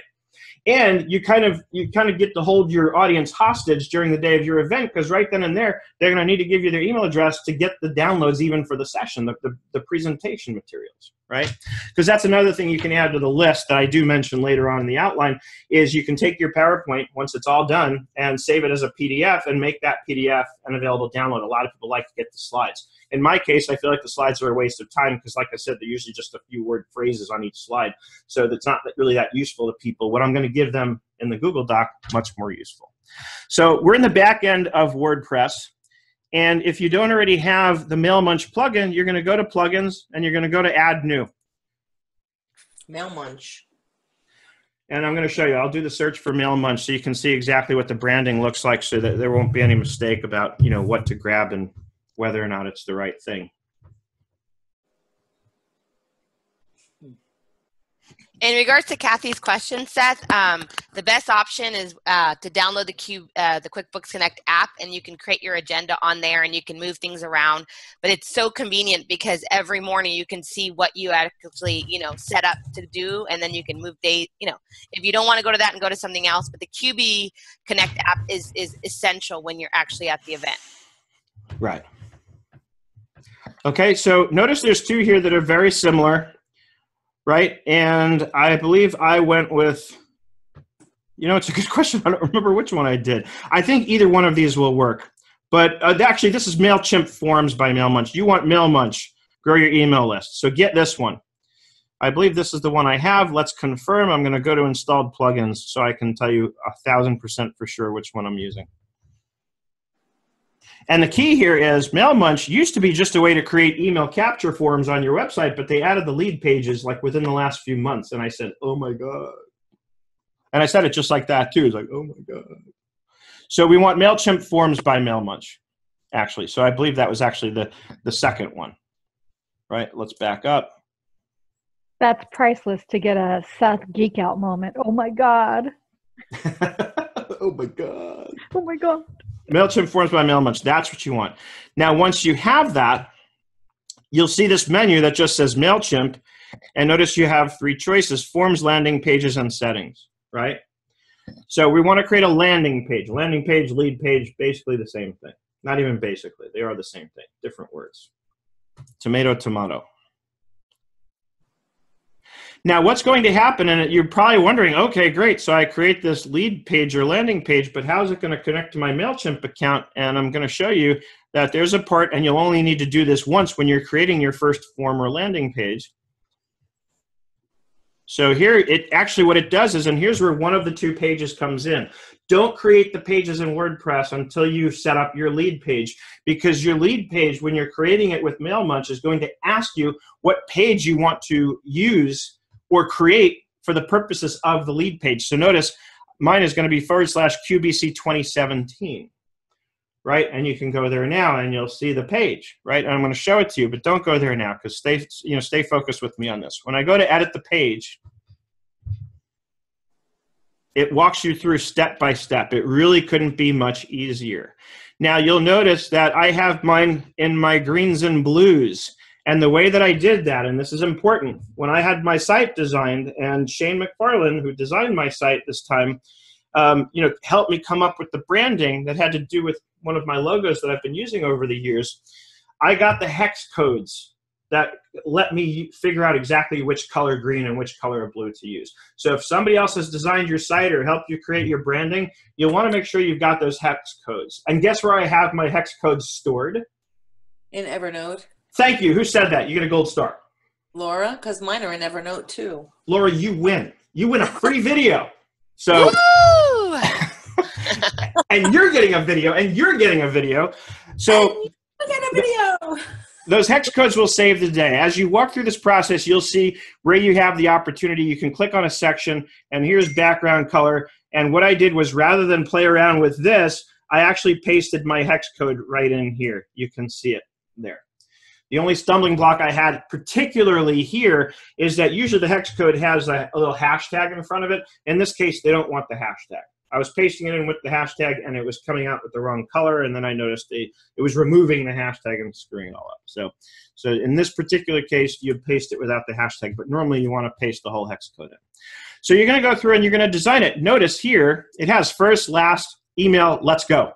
and you kind of you kind of get to hold your audience hostage during the day of your event because right then and there they're going to need to give you their email address to get the downloads even for the session the, the, the presentation materials right because that's another thing you can add to the list that i do mention later on in the outline is you can take your powerpoint once it's all done and save it as a pdf and make that pdf an available download a lot of people like to get the slides in my case, I feel like the slides are a waste of time because, like I said, they're usually just a few word phrases on each slide. So that's not really that useful to people. What I'm going to give them in the Google Doc, much more useful. So we're in the back end of WordPress. And if you don't already have the MailMunch plugin, you're going to go to plugins and you're going to go to add new. MailMunch. And I'm going to show you. I'll do the search for MailMunch so you can see exactly what the branding looks like so that there won't be any mistake about, you know, what to grab and whether or not it's the right thing. In regards to Kathy's question, Seth, um, the best option is uh, to download the Q, uh, the QuickBooks Connect app, and you can create your agenda on there, and you can move things around. But it's so convenient because every morning you can see what you actually, you know, set up to do, and then you can move date. You know, if you don't want to go to that and go to something else, but the QB Connect app is is essential when you're actually at the event. Right. Okay, so notice there's two here that are very similar, right? And I believe I went with, you know, it's a good question. I don't remember which one I did. I think either one of these will work. But uh, actually, this is MailChimp Forms by MailMunch. You want MailMunch, grow your email list. So get this one. I believe this is the one I have. Let's confirm. I'm going to go to installed plugins so I can tell you a thousand percent for sure which one I'm using. And the key here is MailMunch used to be just a way to create email capture forms on your website, but they added the lead pages like within the last few months. And I said, oh my God. And I said it just like that too. It's like, oh my God. So we want MailChimp forms by MailMunch, actually. So I believe that was actually the, the second one. Right, let's back up. That's priceless to get a Seth geek out moment. Oh my God. oh my God. Oh my God. MailChimp forms by MailMunch. That's what you want. Now, once you have that, you'll see this menu that just says MailChimp. And notice you have three choices forms, landing pages, and settings, right? So we want to create a landing page. Landing page, lead page, basically the same thing. Not even basically, they are the same thing, different words. Tomato, tomato. Now, what's going to happen, and you're probably wondering, okay, great, so I create this lead page or landing page, but how is it going to connect to my MailChimp account? And I'm going to show you that there's a part, and you'll only need to do this once when you're creating your first form or landing page. So here, it actually what it does is, and here's where one of the two pages comes in. Don't create the pages in WordPress until you set up your lead page, because your lead page, when you're creating it with MailMunch, is going to ask you what page you want to use or create for the purposes of the lead page. So notice mine is going to be forward slash QBC 2017, right? And you can go there now and you'll see the page, right? And I'm going to show it to you, but don't go there now because stay, you know, stay focused with me on this. When I go to edit the page, it walks you through step by step. It really couldn't be much easier. Now you'll notice that I have mine in my greens and blues. And the way that I did that, and this is important, when I had my site designed, and Shane McFarland, who designed my site this time, um, you know, helped me come up with the branding that had to do with one of my logos that I've been using over the years. I got the hex codes that let me figure out exactly which color green and which color of blue to use. So if somebody else has designed your site or helped you create your branding, you'll want to make sure you've got those hex codes. And guess where I have my hex codes stored? In Evernote. Thank you. Who said that? You get a gold star. Laura, because mine are in Evernote too. Laura, you win. You win a free video. So, and you're getting a video, and you're getting a video. So, Look at a video. those hex codes will save the day. As you walk through this process, you'll see where you have the opportunity. You can click on a section, and here's background color. And what I did was rather than play around with this, I actually pasted my hex code right in here. You can see it there. The only stumbling block I had, particularly here, is that usually the hex code has a, a, little hashtag in front of it. In this case, they don't want the hashtag. I was pasting it in with the hashtag, and it was coming out with the wrong color, and then I noticed they, it was removing the hashtag and screwing it all up. So, so in this particular case, you paste it without the hashtag, but normally you want to paste the whole hex code in. So you're going to go through and you're going to design it. Notice here, it has first, last, email, let's go,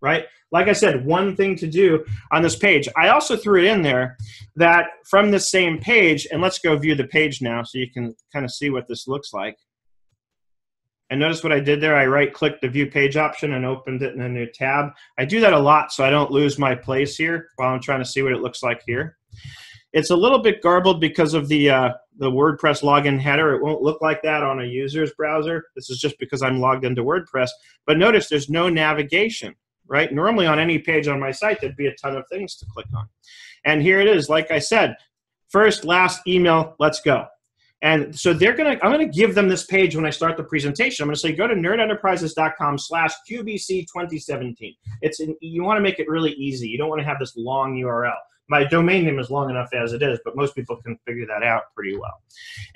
right? Like I said, one thing to do on this page. I also threw it in there that from the same page, and let's go view the page now so you can kind of see what this looks like. And notice what I did there. I right clicked the view page option and opened it in a new tab. I do that a lot so I don't lose my place here while I'm trying to see what it looks like here. It's a little bit garbled because of the uh, the WordPress login header. It won't look like that on a user's browser. This is just because I'm logged into WordPress. But notice there's no navigation right? Normally on any page on my site, there'd be a ton of things to click on. And here it is, like I said, first, last, email, let's go. And so they're gonna, I'm gonna give them this page when I start the presentation. I'm gonna say, go to nerdenterprises.com slash QBC 2017. It's, you wanna make it really easy. You don't wanna have this long URL. My domain name is long enough as it is, but most people can figure that out pretty well.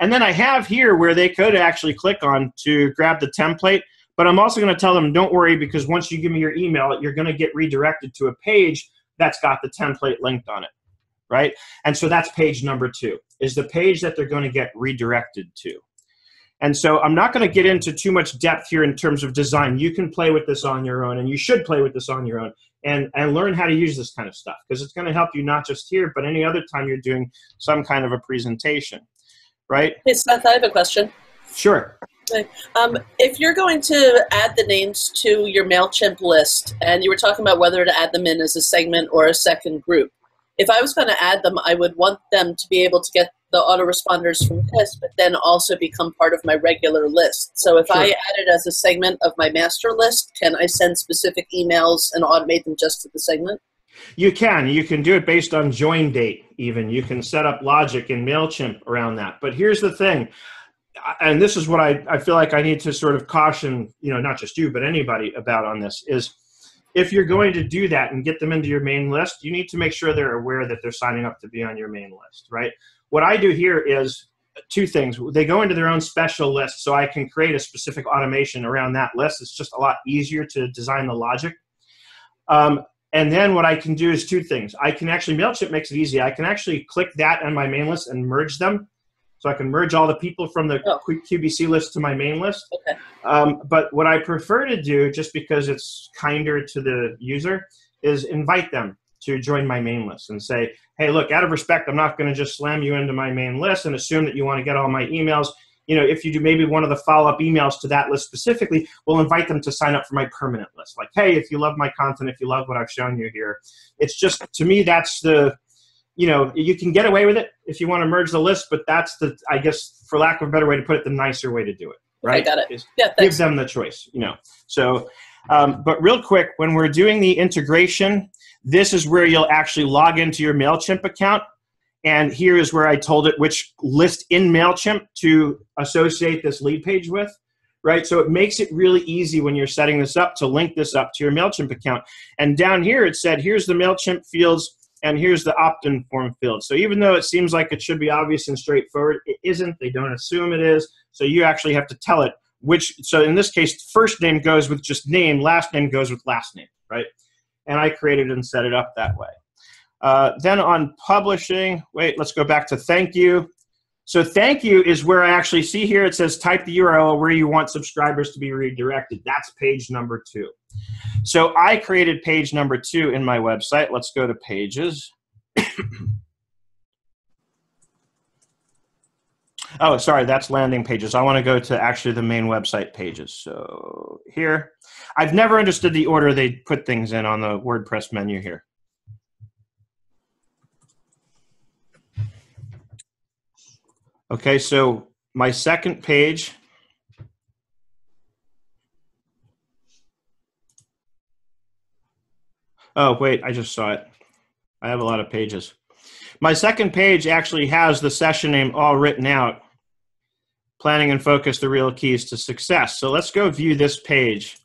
And then I have here where they could actually click on to grab the template. But I'm also going to tell them, don't worry, because once you give me your email, you're going to get redirected to a page that's got the template linked on it, right? And so that's page number two, is the page that they're going to get redirected to. And so I'm not going to get into too much depth here in terms of design. You can play with this on your own, and you should play with this on your own and, and learn how to use this kind of stuff because it's going to help you not just here, but any other time you're doing some kind of a presentation, right? Hey, Seth, I have a question. Sure. Um, if you're going to add the names to your MailChimp list, and you were talking about whether to add them in as a segment or a second group, if I was going to add them, I would want them to be able to get the autoresponders from this, but then also become part of my regular list. So if sure. I add it as a segment of my master list, can I send specific emails and automate them just to the segment? You can. You can do it based on join date, even. You can set up logic in MailChimp around that. But here's the thing and this is what I, I feel like I need to sort of caution, you know, not just you, but anybody about on this is if you're going to do that and get them into your main list, you need to make sure they're aware that they're signing up to be on your main list, right? What I do here is two things. They go into their own special list, so I can create a specific automation around that list. It's just a lot easier to design the logic. Um, and then what I can do is two things. I can actually, MailChimp makes it easy. I can actually click that on my main list and merge them. So I can merge all the people from the Oh. QBC list to my main list. Okay. Um, but what I prefer to do, just because it's kinder to the user, is invite them to join my main list and say, hey, look, out of respect, I'm not going to just slam you into my main list and assume that you want to get all my emails. You know, if you do maybe one of the follow up emails to that list specifically, we'll invite them to sign up for my permanent list. Like, hey, if you love my content, if you love what I've shown you here, it's just, to me, that's the, you know, you can get away with it if you want to merge the list, but that's the, I guess, for lack of a better way to put it, the nicer way to do it. Right? I got it. Is Yeah, give them the choice, you know. So, um, but real quick, when we're doing the integration, this is where you'll actually log into your MailChimp account. And here is where I told it which list in MailChimp to associate this lead page with, right? So it makes it really easy when you're setting this up to link this up to your MailChimp account. And down here it said, here's the MailChimp fields and here's the opt-in form field. So even though it seems like it should be obvious and straightforward, it isn't. They don't assume it is. So you actually have to tell it which, so in this case, first name goes with just name, last name goes with last name, right? And I created and set it up that way. Uh, then on publishing, wait, let's go back to thank you. So thank you is where I actually see here it says type the URL where you want subscribers to be redirected. That's page number two. So I created page number two in my website. Let's go to pages. oh, sorry, that's landing pages. I want to go to actually the main website pages. So here, I've never understood the order they put things in on the WordPress menu here. Okay, so my second page. Oh, wait, I just saw it. I have a lot of pages. My second page actually has the session name all written out. Planning and focus the real keys to success. So let's go view this page.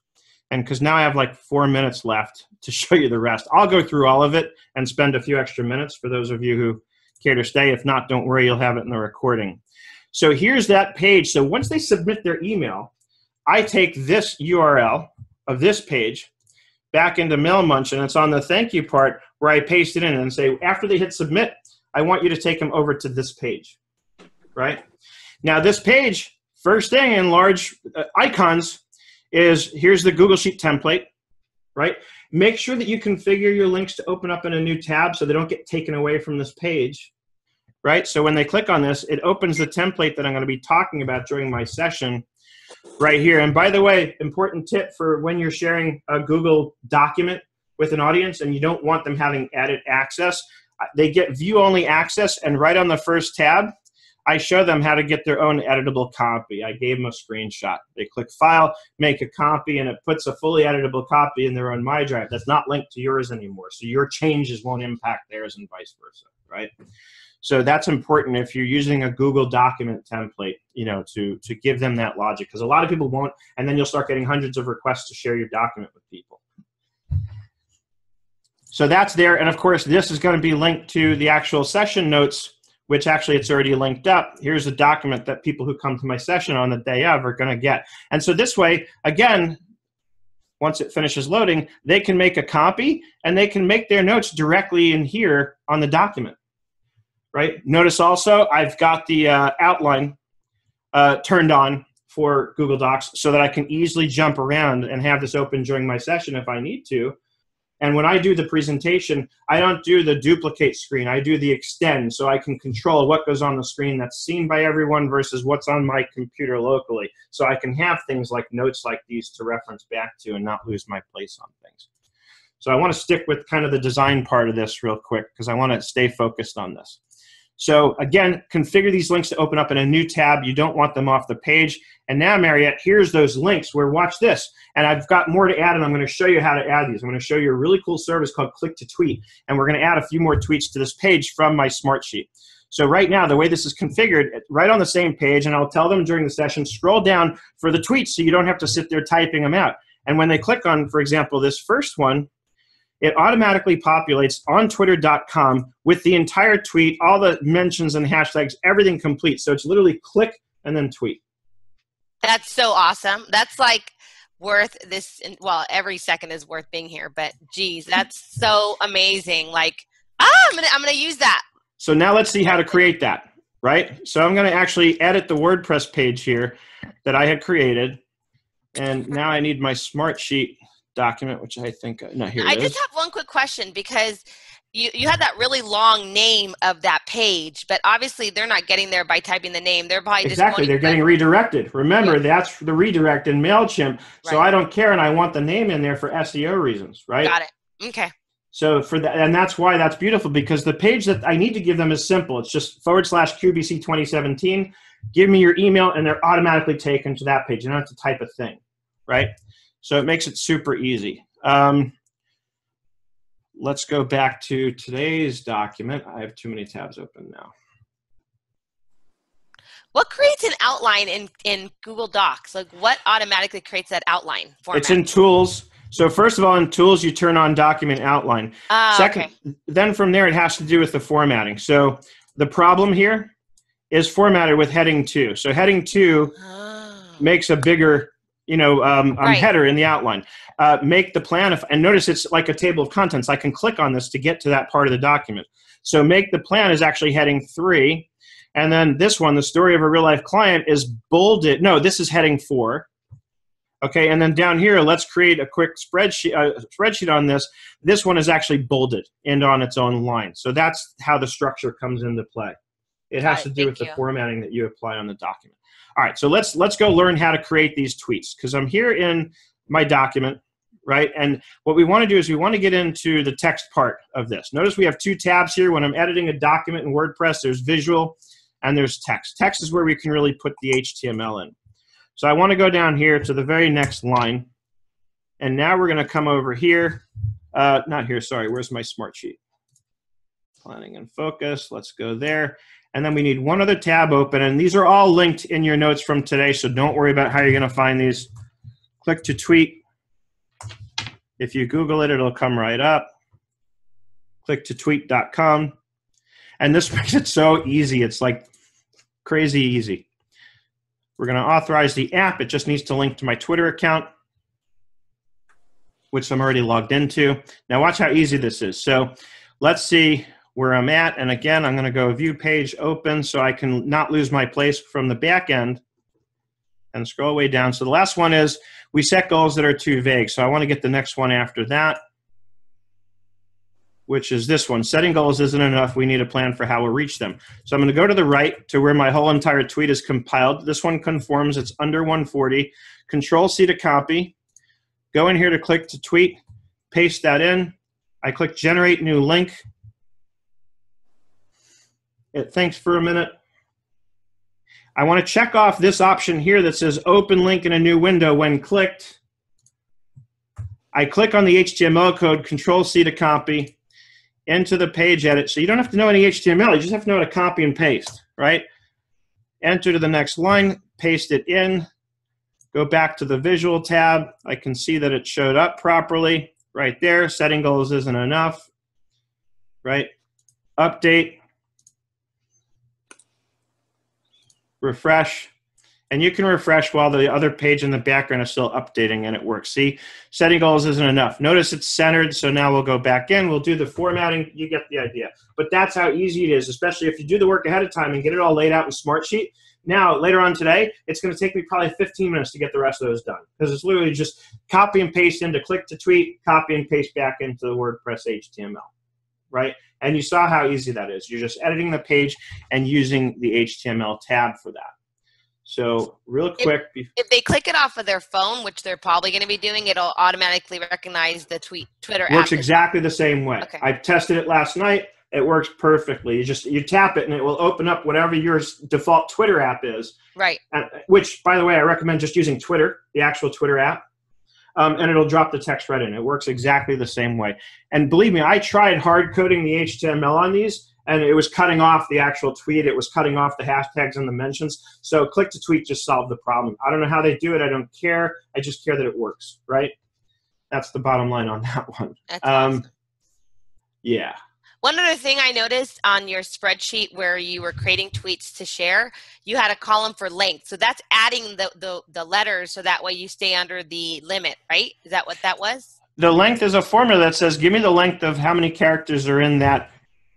And because now I have like four minutes left to show you the rest. I'll go through all of it and spend a few extra minutes for those of you who care to stay. If not, don't worry, you'll have it in the recording. So here's that page. So once they submit their email, I take this URL of this page back into MailMunch, and it's on the thank you part where I paste it in and say, after they hit submit, I want you to take them over to this page, right? Now, this page, first thing in large uh, icons, is here's the Google Sheet template, right? Make sure that you configure your links to open up in a new tab so they don't get taken away from this page, right? So when they click on this, it opens the template that I'm going to be talking about during my session right here. And by the way, important tip for when you're sharing a Google document with an audience and you don't want them having added access, uh, they get view only access and right on the first tab, I show them how to get their own editable copy. I gave them a screenshot. They click file, make a copy, and it puts a fully editable copy in their own My Drive. That's not linked to yours anymore. So your changes won't impact theirs and vice versa, right? So that's important if you're using a Google document template, you know, to to give them that logic because a lot of people won't, and then you'll start getting hundreds of requests to share your document with people. So that's there, and of course, this is going to be linked to the actual session notes, which actually it's already linked up. Here's a document that people who come to my session on the day of are going to get, and so this way, again, once it finishes loading, they can make a copy and they can make their notes directly in here on the document right? Notice also I've got the uh, outline uh, turned on for Google Docs so that I can easily jump around and have this open during my session if I need to. And when I do the presentation, I don't do the duplicate screen. I do the extend so I can control what goes on the screen that's seen by everyone versus what's on my computer locally. So I can have things like notes like these to reference back to and not lose my place on things. So I want to stick with kind of the design part of this real quick because I want to stay focused on this. So again, configure these links to open up in a new tab. You don't want them off the page. And now, Mariette, here's those links where watch this. And I've got more to add, and I'm going to show you how to add these. I'm going to show you a really cool service called Click to Tweet. And we're going to add a few more tweets to this page from my smart sheet. So right now, the way this is configured, right on the same page, and I'll tell them during the session, scroll down for the tweets so you don't have to sit there typing them out. And when they click on, for example, this first one, it automatically populates on twitter.com with the entire tweet, all the mentions and hashtags, everything complete. So it's literally click and then tweet. That's so awesome. That's like worth this. Well, every second is worth being here, but geez, that's so amazing. Like, ah, I'm gonna I'm gonna use that. So now let's see how to create that, right? So I'm going to actually edit the WordPress page here that I had created. And now I need my Smartsheet document, which I think, uh, no, here I just have one quick question because you, you had that really long name of that page, but obviously they're not getting there by typing the name. They're probably Exactly, they're getting redirected. Remember, that's the redirect in MailChimp. So Right. I don't care, and I want the name in there for SEO reasons, right? Got it. Okay. So for that, and that's why that's beautiful because the page that I need to give them is simple. It's just forward slash QBC 2017. Give me your email, and they're automatically taken to that page. You don't have to type a thing, right? So it makes it super easy. Um, let's go back to today's document. I have too many tabs open now. What creates an outline in, in Google Docs? Like what automatically creates that outline format? It's in Tools. So first of all, in Tools, you turn on Document Outline. Ah, Second, okay. then from there, it has to do with the formatting. So the problem here is formatted with heading two. So heading two makes a bigger, you know, um, um, Right. header in the outline. Uh, make the plan, if, and notice it's like a table of contents. I can click on this to get to that part of the document. So make the plan is actually heading three. And then this one, the story of a real life client, is bolded. No, this is heading four. Okay, and then down here, let's create a quick spreadsheet uh, spreadsheet on this. This one is actually bolded and on its own line. So that's how the structure comes into play. It has Got to do with thank the formatting that you apply on the document. All right, so let's let's go learn how to create these tweets because I'm here in my document, right? And what we want to do is we want to get into the text part of this. Notice we have two tabs here. When I'm editing a document in WordPress, there's visual and there's text. Text is where we can really put the HTML in. So I want to go down here to the very next line. And now we're going to come over here. Uh, not here, sorry. Where's my Smartsheet? Planning and focus. Let's go there. And then we need one other tab open. And these are all linked in your notes from today. So don't worry about how you're going to find these. Click to tweet. If you Google it, it'll come right up. Click to tweet.com. And this makes it so easy. It's like crazy easy. We're going to authorize the app. It just needs to link to my Twitter account, which I'm already logged into. Now, watch how easy this is. So, let's see where I'm at. And again, I'm going to go view page open so I can not lose my place from the back end and scroll way down. So, the last one is we set goals that are too vague. So, I want to get the next one after that. Which is this one. Setting goals isn't enough. We need a plan for how we'll reach them. So I'm going to go to the right to where my whole entire tweet is compiled. This one conforms, it's under 140. Control C to copy. Go in here to click to tweet, paste that in. I click generate new link. Uh, it thinks for a minute. I want to check off this option here that says open link in a new window when clicked. I click on the HTML code, Control C to copy into the page edit. So you don't have to know any HTML, you just have to know how to copy and paste, right? Enter to the next line, paste it in, go back to the visual tab. I can see that it showed up properly right there. Setting goals isn't enough, right? Update, refresh, and you can refresh while the other page in the background is still updating and it works. See, setting goals isn't enough. Notice it's centered, so now we'll go back in. We'll do the formatting. You get the idea. But that's how easy it is, especially if you do the work ahead of time and get it all laid out in Smartsheet. Now, later on today, it's going to take me probably 15 minutes to get the rest of those done because it's literally just copy and paste into click to tweet, copy and paste back into the WordPress HTML, right? And you saw how easy that is. You're just editing the page and using the HTML tab for that. So, real quick, be- If they click it off of their phone, which they're probably going to be doing, it'll automatically recognize the tweet Twitter works app. exactly the same way. Okay. I tested it last night. It works perfectly. You just you tap it and it will open up whatever your default Twitter app is. Right. Uh, which, by the way, I recommend just using Twitter, the actual Twitter app, um, and it'll drop the text right in. It works exactly the same way. And believe me, I tried hard coding the HTML on these, and it was cutting off the actual tweet. It was cutting off the hashtags and the mentions. So click to tweet just solved the problem. I don't know how they do it. I don't care. I just care that it works. Right. That's the bottom line on that one. That's Um, awesome. yeah. One other thing I noticed on your spreadsheet where you were creating tweets to share, you had a column for length. So that's adding the, the, the letters so that way you stay under the limit, right? Is that what that was? The length is a formula that says, give me the length of how many characters are in that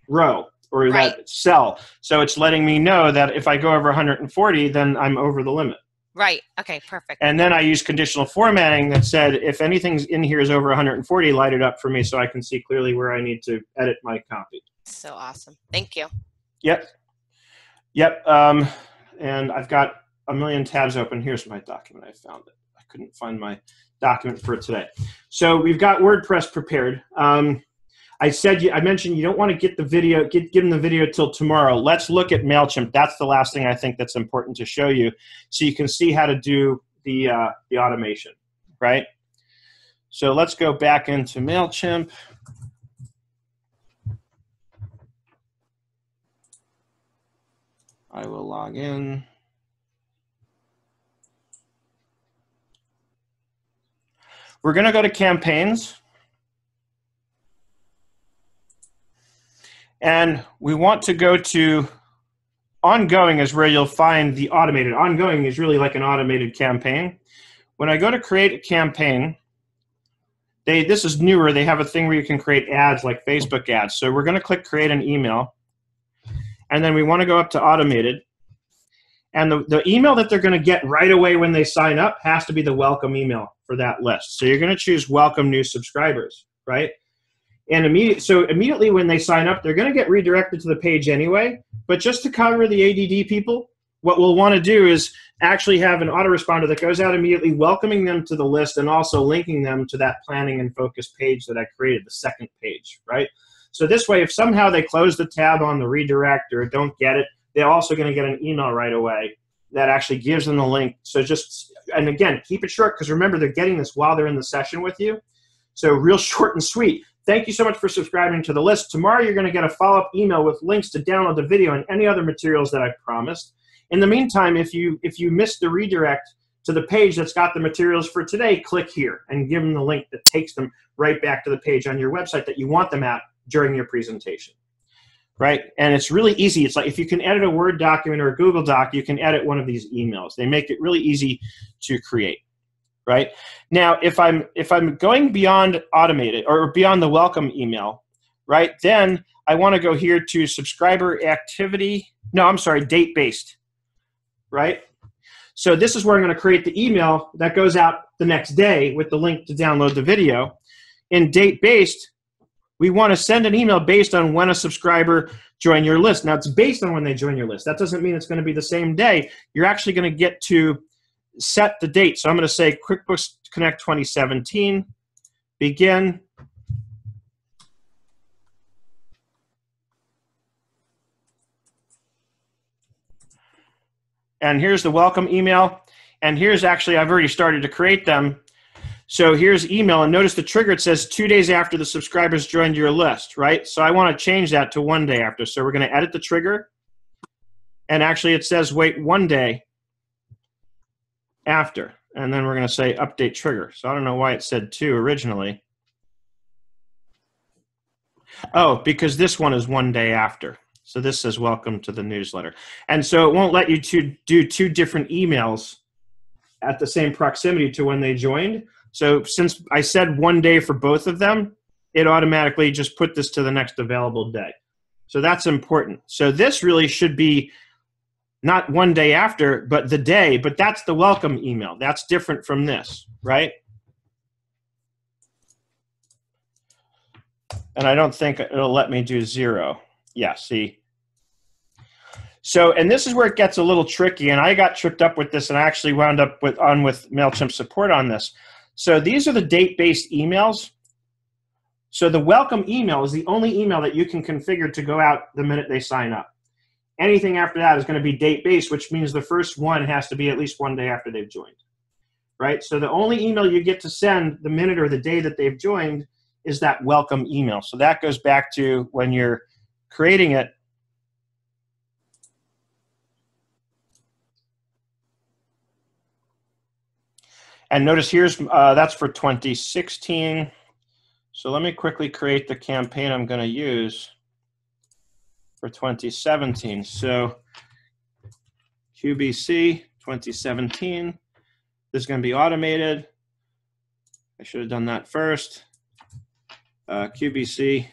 row or Right. that cell. So it's letting me know that if I go over 140, then I'm over the limit. Right. Okay, perfect. And then I use conditional formatting that said, if anything's in here is over 140, light it up for me so I can see clearly where I need to edit my copy. So awesome. Thank you. Yep. Yep. Um, and I've got a million tabs open. Here's my document. I found it. I couldn't find my document for today. So we've got WordPress prepared. Um, I said, I mentioned you don't want to get the video, get, give them the video till tomorrow. Let's look at MailChimp. That's the last thing I think that's important to show you so you can see how to do the, uh, the automation, right? So let's go back into MailChimp. I will log in. We're going to go to campaigns. And we want to go to ongoing is where you'll find the automated. Ongoing is really like an automated campaign. When I go to create a campaign, they this is newer. They have a thing where you can create ads like Facebook ads. So we're going to click create an email. And then we want to go up to automated. And the, the email that they're going to get right away when they sign up has to be the welcome email for that list. So you're going to choose welcome new subscribers, right? And immediate, so immediately when they sign up, they're going to get redirected to the page anyway. But just to cover the ADD people, what we'll want to do is actually have an autoresponder that goes out immediately, welcoming them to the list and also linking them to that planning and focus page that I created, the second page, right? So this way, if somehow they close the tab on the redirect or don't get it, they're also going to get an email right away that actually gives them the link. So just, and again, keep it short because remember, they're getting this while they're in the session with you. So real short and sweet. Thank you so much for subscribing to the list. Tomorrow, you're going to get a follow up email with links to download the video and any other materials that I promised. In the meantime, if you if you missed the redirect to the page that's got the materials for today, click here and give them the link that takes them right back to the page on your website that you want them at during your presentation. Right? And it's really easy. It's like if you can edit a Word document or a Google Doc, you can edit one of these emails. They make it really easy to create. Right? Now, if I'm if I'm going beyond automated or beyond the welcome email, right? Then I want to go here to subscriber activity. No, I'm sorry, date based. Right? So this is where I'm going to create the email that goes out the next day with the link to download the video. In date based, we want to send an email based on when a subscriber joined your list. Now it's based on when they join your list. That doesn't mean it's going to be the same day. You're actually going to get to set the date. So I'm going to say QuickBooks Connect 2017, begin. And here's the welcome email. And here's actually, I've already started to create them. So here's email, and notice the trigger, it says two days after the subscribers joined your list, right? So I want to change that to one day after. So we're going to edit the trigger. And actually, it says wait one day after. And then we're going to say update trigger. So I don't know why it said two originally. Oh, because this one is one day after. So this says welcome to the newsletter. And so it won't let you to do two different emails at the same proximity to when they joined. So since I said one day for both of them, it automatically just put this to the next available day. So that's important. So this really should be not one day after, but the day, but that's the welcome email. That's different from this, right? And I don't think it'll let me do zero. Yeah, see. So, and this is where it gets a little tricky, and I got tripped up with this, and I actually wound up with on with Mailchimp support on this. So these are the date-based emails. So the welcome email is the only email that you can configure to go out the minute they sign up. Anything after that is going to be date-based, which means the first one has to be at least one day after they've joined. Right? So the only email you get to send the minute or the day that they've joined is that welcome email. So that goes back to when you're creating it, And notice here's, uh, that's for 2016. So let me quickly create the campaign I'm going to use. For 2017. So QBC 2017. This is going to be automated. I should have done that first. Uh, QBC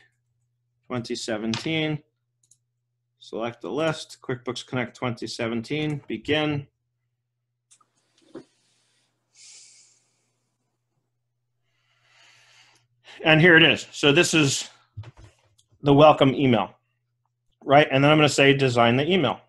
2017. Select the list, QuickBooks Connect 2017, begin. And here it is. So this is the welcome email, right? And then I'm going to say design the email.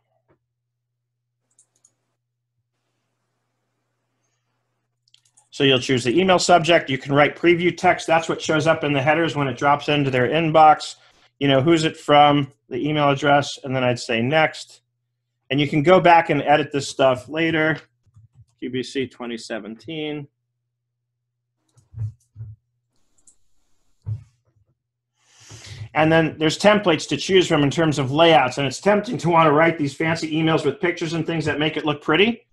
So you'll choose the email subject. You can write preview text. That's what shows up in the headers when it drops into their inbox. You know, who's it from, the email address, and then I'd say next. And you can go back and edit this stuff later. QBC 2017. And then there's templates to choose from in terms of layouts. And it's tempting to want to write these fancy emails with pictures and things that make it look pretty.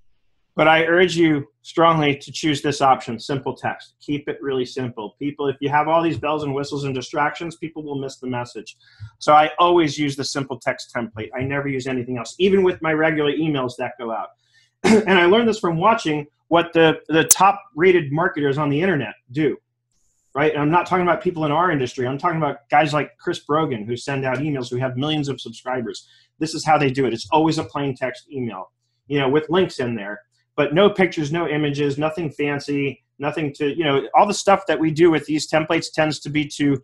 But I urge you strongly to choose this option, simple text. Keep it really simple. People, if you have all these bells and whistles and distractions, people will miss the message. So I always use the simple text template. I never use anything else, even with my regular emails that go out. and I learned this from watching what the, the top rated marketers on the internet do. Right? And I'm not talking about people in our industry. I'm talking about guys like Chris Brogan who send out emails who have millions of subscribers. This is how they do it. It's always a plain text email, you know, with links in there but no pictures, no images, nothing fancy, nothing to, you know, all the stuff that we do with these templates tends to be to,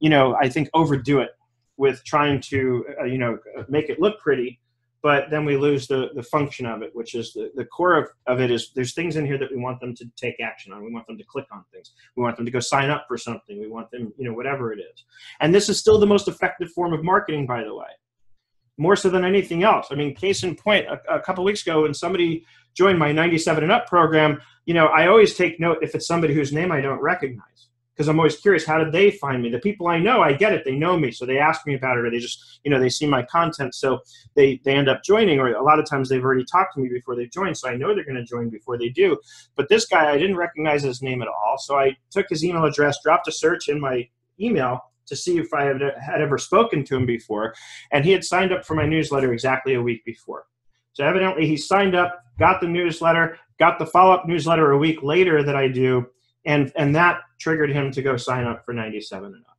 you know, I think overdo it with trying to, uh, you know, make it look pretty, but then we lose the, the function of it, which is the, the core of, of it is there's things in here that we want them to take action on. We want them to click on things. We want them to go sign up for something. We want them, you know, whatever it is. And this is still the most effective form of marketing, by the way more so than anything else. I mean, case in point, a, a couple weeks ago, when somebody joined my 97 and up program, you know, I always take note if it's somebody whose name I don't recognize because I'm always curious, how did they find me? The people I know, I get it, they know me, so they ask me about it, or they just, you know, they see my content, so they they end up joining, or a lot of times they've already talked to me before they join, so I know they're going to join before they do. But this guy, I didn't recognize his name at all, so I took his email address, dropped a search in my email, to see if I had, had ever spoken to him before. And he had signed up for my newsletter exactly a week before. So evidently he signed up, got the newsletter, got the follow-up newsletter a week later that I do, and, and that triggered him to go sign up for 97 and up.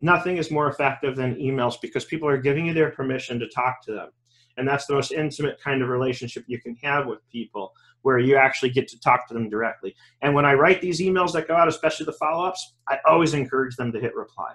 Nothing is more effective than emails because people are giving you their permission to talk to them. And that's the most intimate kind of relationship you can have with people where you actually get to talk to them directly. And when I write these emails that go out, especially the follow ups, I always encourage them to hit reply.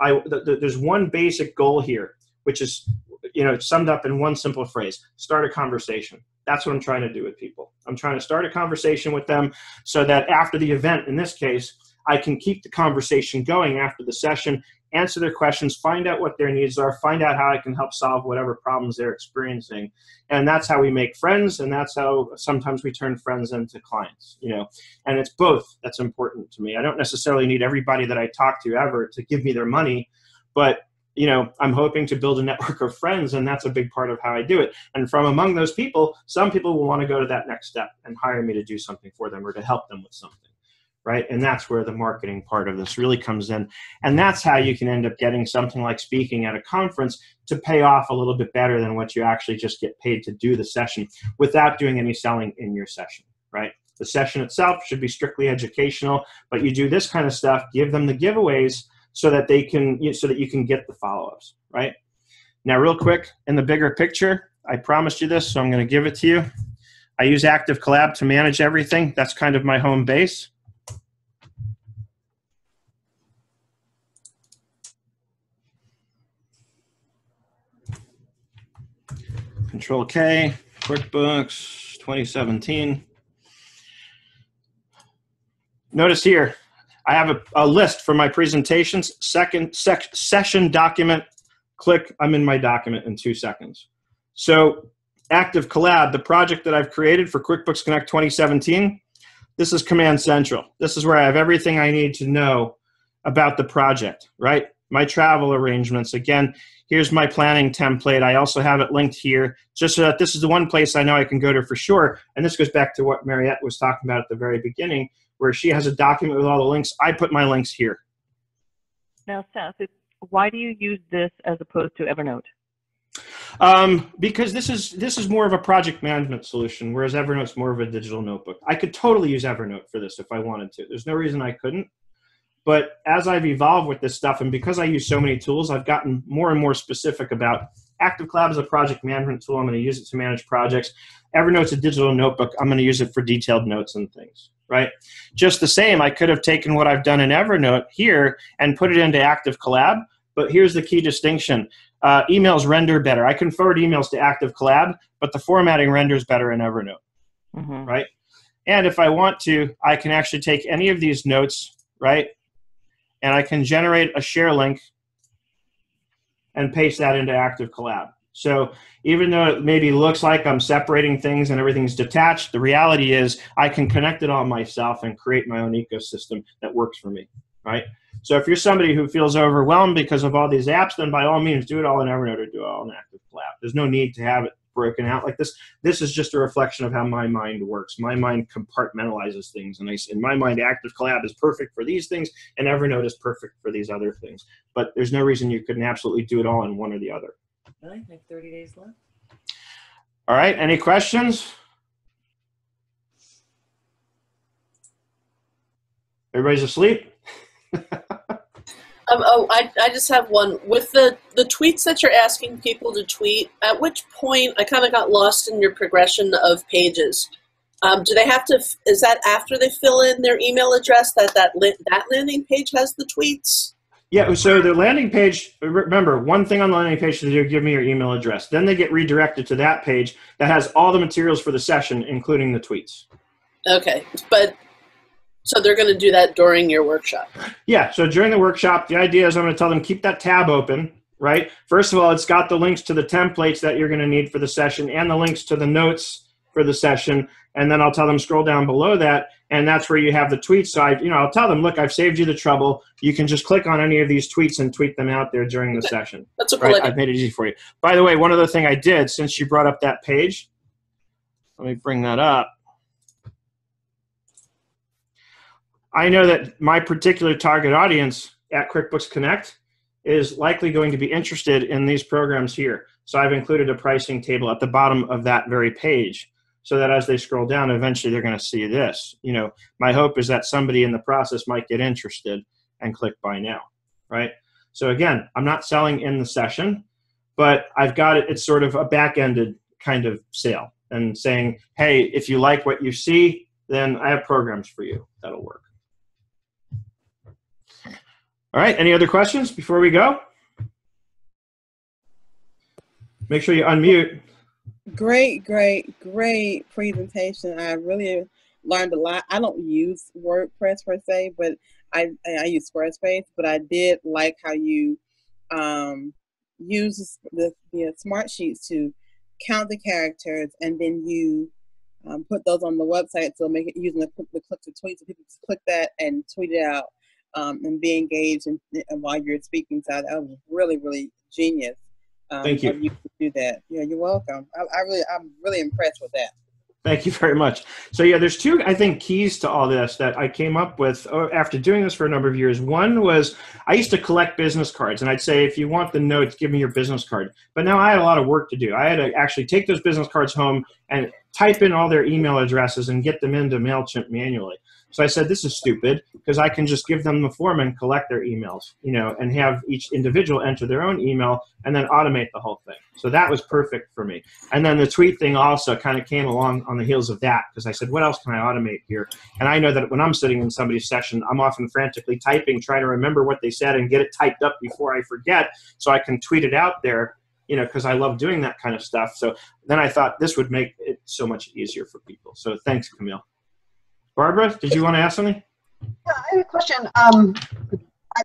I, the, the, there's one basic goal here, which is you know summed up in one simple phrase start a conversation. That's what i'm trying to do with people. I'm trying to start a conversation with them so that after the event in this case i can keep the conversation going after the session answer their questions find out what their needs are find out how i can help solve whatever problems they're experiencing. And that's how we make friends and that's how sometimes we turn friends into clients you know. And it's both that's important to me. I don't necessarily need everybody that i talk to ever to give me their money but you know i'm hoping to build a network of friends and that's a big part of how i do it. And from among those people some people will want to go to that next step and hire me to do something for them or to help them with something right? And that's where the marketing part of this really comes in. And that's how you can end up getting something like speaking at a conference to pay off a little bit better than what you actually just get paid to do the session without doing any selling in your session right? The session itself should be strictly educational but you do this kind of stuff give them the giveaways so that they can so that you can get the follow-ups right? Now real quick in the bigger picture i promised you this so i'm going to give it to you. I use active collab to manage everything. That's kind of my home base. Control k quickbooks 2017 notice here I have a, a list for my presentations. Second sec, session document. Click. I'm in my document in two seconds. So Active Collab, the project that I've created for QuickBooks Connect 2017. This is Command Central. This is where I have everything I need to know about the project, right? My travel arrangements. Again, here's my planning template. I also have it linked here, just so that this is the one place I know I can go to for sure. And this goes back to what Mariette was talking about at the very beginning where she has a document with all the links. I put my links here. Now, Seth, why do you use this as opposed to Evernote? Um, because this is this is more of a project management solution, whereas Evernote's more of a digital notebook. I could totally use Evernote for this if I wanted to. There's no reason I couldn't. But as I've evolved with this stuff, and because I use so many tools, I've gotten more and more specific about Active Collab is a project management tool. I'm going to use it to manage projects. Evernote's a digital notebook. I'm going to use it for detailed notes and things, right? Just the same, I could have taken what I've done in Evernote here and put it into Active Collab. But here's the key distinction uh, emails render better. I can forward emails to Active Collab, but the formatting renders better in Evernote, Mhm. right? And if I want to, I can actually take any of these notes, right? And I can generate a share link and paste that into Active Collab. So even though it maybe looks like I'm separating things and everything's detached, the reality is I can connect it all myself and create my own ecosystem that works for me, right? So if you're somebody who feels overwhelmed because of all these apps, then by all means do it all in Evernote or do it all in Active. There's no need to have it broken out like this. This is just a reflection of how my mind works. My mind compartmentalizes things, and I, in my mind, Active Collab is perfect for these things, and Evernote is perfect for these other things. But there's no reason you couldn't absolutely do it all in one or the other. Really? Like 30 days left? All right, any questions? Everybody's asleep? Um, oh, I, I just have one. With the, the tweets that you're asking people to tweet, at which point I kind of got lost in your progression of pages. Um, do they have to? Is that after they fill in their email address that that li- that landing page has the tweets? Yeah, so the landing page, remember, one thing on the landing page is to give me your email address. Then they get redirected to that page that has all the materials for the session, including the tweets. Okay, but so they're going to do that during your workshop. Yeah, so during the workshop, the idea is I'm going to tell them keep that tab open, right? First of all, it's got the links to the templates that you're going to need for the session and the links to the notes for the session. And then I'll tell them scroll down below that, and that's where you have the tweets. So I, you know, I'll tell them, look, I've saved you the trouble. You can just click on any of these tweets and tweet them out there during the session. That's a cool Right. I've made it easy for you. By the way, one other thing I did since you brought up that page, let me bring that up. I know that my particular target audience at QuickBooks Connect is likely going to be interested in these programs here. So I've included a pricing table at the bottom of that very page so that as they scroll down, eventually they're going to see this. You know, my hope is that somebody in the process might get interested and click buy now, right? So again, I'm not selling in the session, but I've got it, it's sort of a back-ended kind of sale and saying, hey, if you like what you see, then I have programs for you that'll work. All right, any other questions before we go? Make sure you unmute. Great, great, great presentation. I really learned a lot. I don't use WordPress per se, but I I use Squarespace. But I did like how you um, use the the smart sheets to count the characters, and then you um, put those on the website. So make it using the, the click to tweet, so people just click that and tweet it out um, and be engaged and, and while you're speaking. So that was really, really genius. Um, Thank you. you do that. Yeah, you're welcome. I, I really, I'm really impressed with that. Thank you very much. So yeah, there's two I think keys to all this that I came up with uh, after doing this for a number of years. One was I used to collect business cards, and I'd say if you want the notes, give me your business card. But now I had a lot of work to do. I had to actually take those business cards home and type in all their email addresses and get them into Mailchimp manually. So I said, this is stupid because I can just give them the form and collect their emails, you know, and have each individual enter their own email and then automate the whole thing. So that was perfect for me. And then the tweet thing also kind of came along on the heels of that because I said, what else can I automate here? And I know that when I'm sitting in somebody's session, I'm often frantically typing, trying to remember what they said and get it typed up before I forget so I can tweet it out there, you know, because I love doing that kind of stuff. So then I thought this would make it so much easier for people. So thanks, Camille. Barbara, did you want to ask something? Yeah, I have a question. Um, I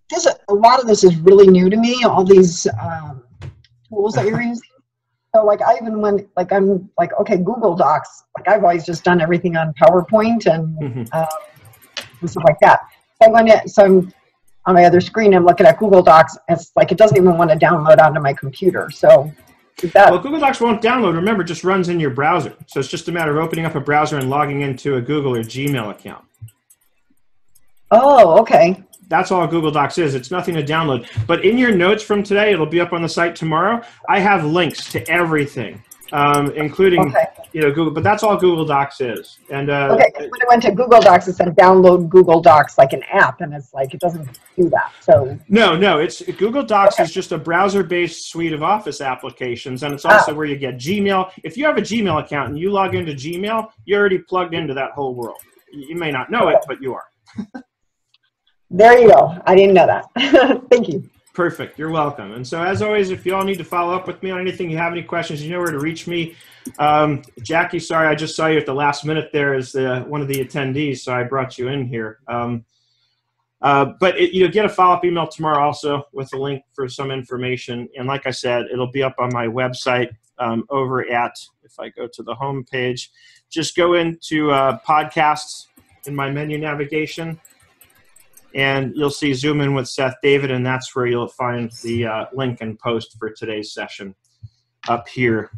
a lot of this is really new to me. All these um, tools that you're using. So, like, I even when like I'm like, okay, Google Docs. Like, I've always just done everything on PowerPoint and, um, and stuff like that. So when it, so I'm on my other screen, I'm looking at Google Docs. It's like it doesn't even want to download onto my computer. So, Well, Google Docs won't download. Remember, it just runs in your browser. So it's just a matter of opening up a browser and logging into a Google or Gmail account. oh, okay. that's all Google Docs is. It's nothing to download. But in your notes from today, it'll be up on the site tomorrow. I have links to everything, um, including Okay. you know Google. But that's all Google Docs is. And uh, Okay, when I went to Google Docs, it said download Google Docs like an app, and it's like, it doesn't do that. So, no, no, it's Google Docs is just a browser-based suite of Office applications, and it's also Ah. where you get Gmail. If you have a Gmail account and you log into Gmail, you're already plugged into that whole world. You you may not know it, but you are. there you go. I didn't know that. Thank you. Perfect. You're welcome. And so, as always, if you all need to follow up with me on anything, you have any questions, you know where to reach me. Um, Jackie, sorry, I just saw you at the last minute there as the, one of the attendees, so I brought you in here. Um, uh, but it, you'll get a follow up email tomorrow also with a link for some information. And like I said, it'll be up on my website um, over at, if I go to the home page, just go into uh, podcasts in my menu navigation and you'll see Zoom in with Seth David, and that's where you'll find the uh, link and post for today's session up here.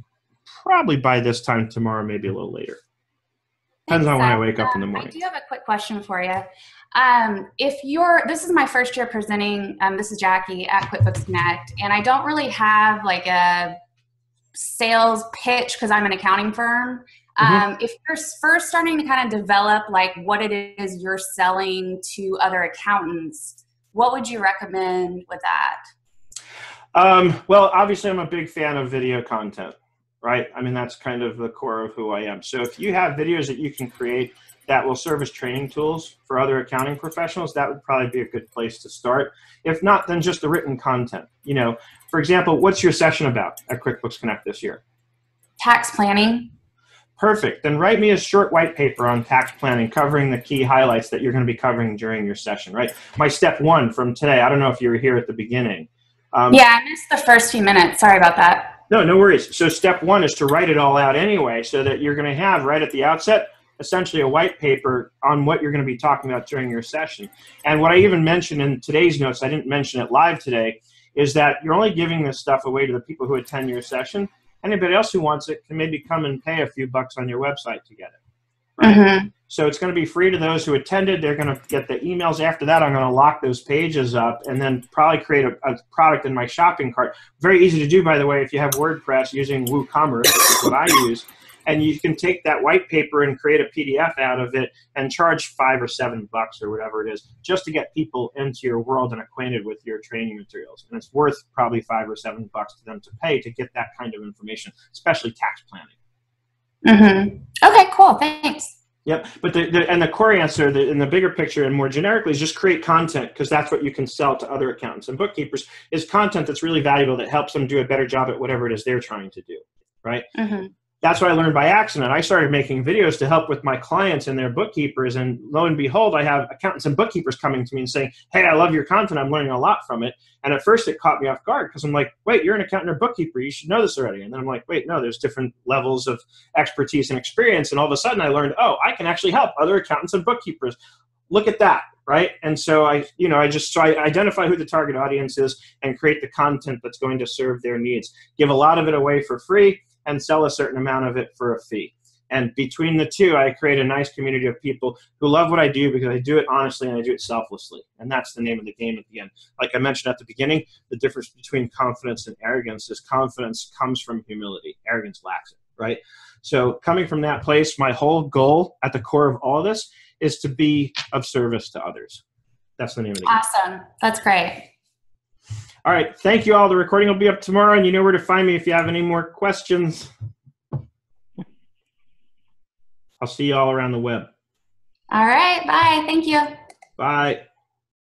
Probably by this time tomorrow, maybe a little later. Depends on when I wake up in the morning. I do have a quick question for you. Um, if you're, this is my first year presenting. Um, this is Jackie at QuickBooks Connect, and I don't really have like a sales pitch because I'm an accounting firm. Um, if you're first starting to kind of develop like what it is you're selling to other accountants, what would you recommend with that? Um, well, obviously, I'm a big fan of video content, right? I mean, that's kind of the core of who I am. So if you have videos that you can create that will serve as training tools for other accounting professionals, that would probably be a good place to start. If not, then just the written content. You know, for example, what's your session about at QuickBooks Connect this year? Tax planning. Perfect. Then write me a short white paper on tax planning covering the key highlights that you're going to be covering during your session, right? My step one from today, I don't know if you were here at the beginning. Um, yeah, I missed the first few minutes. Sorry about that. No, no worries. So step one is to write it all out anyway, so that you're going to have right at the outset essentially a white paper on what you're going to be talking about during your session. And what I even mentioned in today's notes, I didn't mention it live today, is that you're only giving this stuff away to the people who attend your session. Anybody else who wants it can maybe come and pay a few bucks on your website to get it. Mhm. So it's going to be free to those who attended. They're going to get the emails after that. I'm going to lock those pages up and then probably create a, a product in my shopping cart. Very easy to do, by the way, if you have WordPress using WooCommerce, which is what I use. And you can take that white paper and create a PDF out of it and charge five or seven bucks or whatever it is just to get people into your world and acquainted with your training materials. And it's worth probably five or seven bucks to them to pay to get that kind of information, especially tax planning. Mm-hmm. Okay, cool. Thanks. Yep, but the, the and the core answer the, in the bigger picture and more generically is just create content because that's what you can sell to other accountants and bookkeepers is content that's really valuable that helps them do a better job at whatever it is they're trying to do, right? Mm-hmm. That's what I learned by accident. I started making videos to help with my clients and their bookkeepers, and lo and behold, I have accountants and bookkeepers coming to me and saying, "Hey, I love your content. I'm learning a lot from it." And at first, it caught me off guard because I'm like, "Wait, you're an accountant or bookkeeper. You should know this already." And then I'm like, "Wait, no. There's different levels of expertise and experience." And all of a sudden, I learned, "Oh, I can actually help other accountants and bookkeepers." Look at that, right? And so I, you know, I just so I identify who the target audience is and create the content that's going to serve their needs. Give a lot of it away for free and sell a certain amount of it for a fee. And between the two, I create a nice community of people who love what I do because I do it honestly and I do it selflessly. And that's the name of the game at the end. Like I mentioned at the beginning, the difference between confidence and arrogance is confidence comes from humility, arrogance lacks it, right? So, coming from that place, my whole goal at the core of all this is to be of service to others. That's the name of the game. Awesome. That's great. All right. Thank you all. The recording will be up tomorrow, and you know where to find me if you have any more questions. I'll see you all around the web. All right. Bye. Thank you. Bye.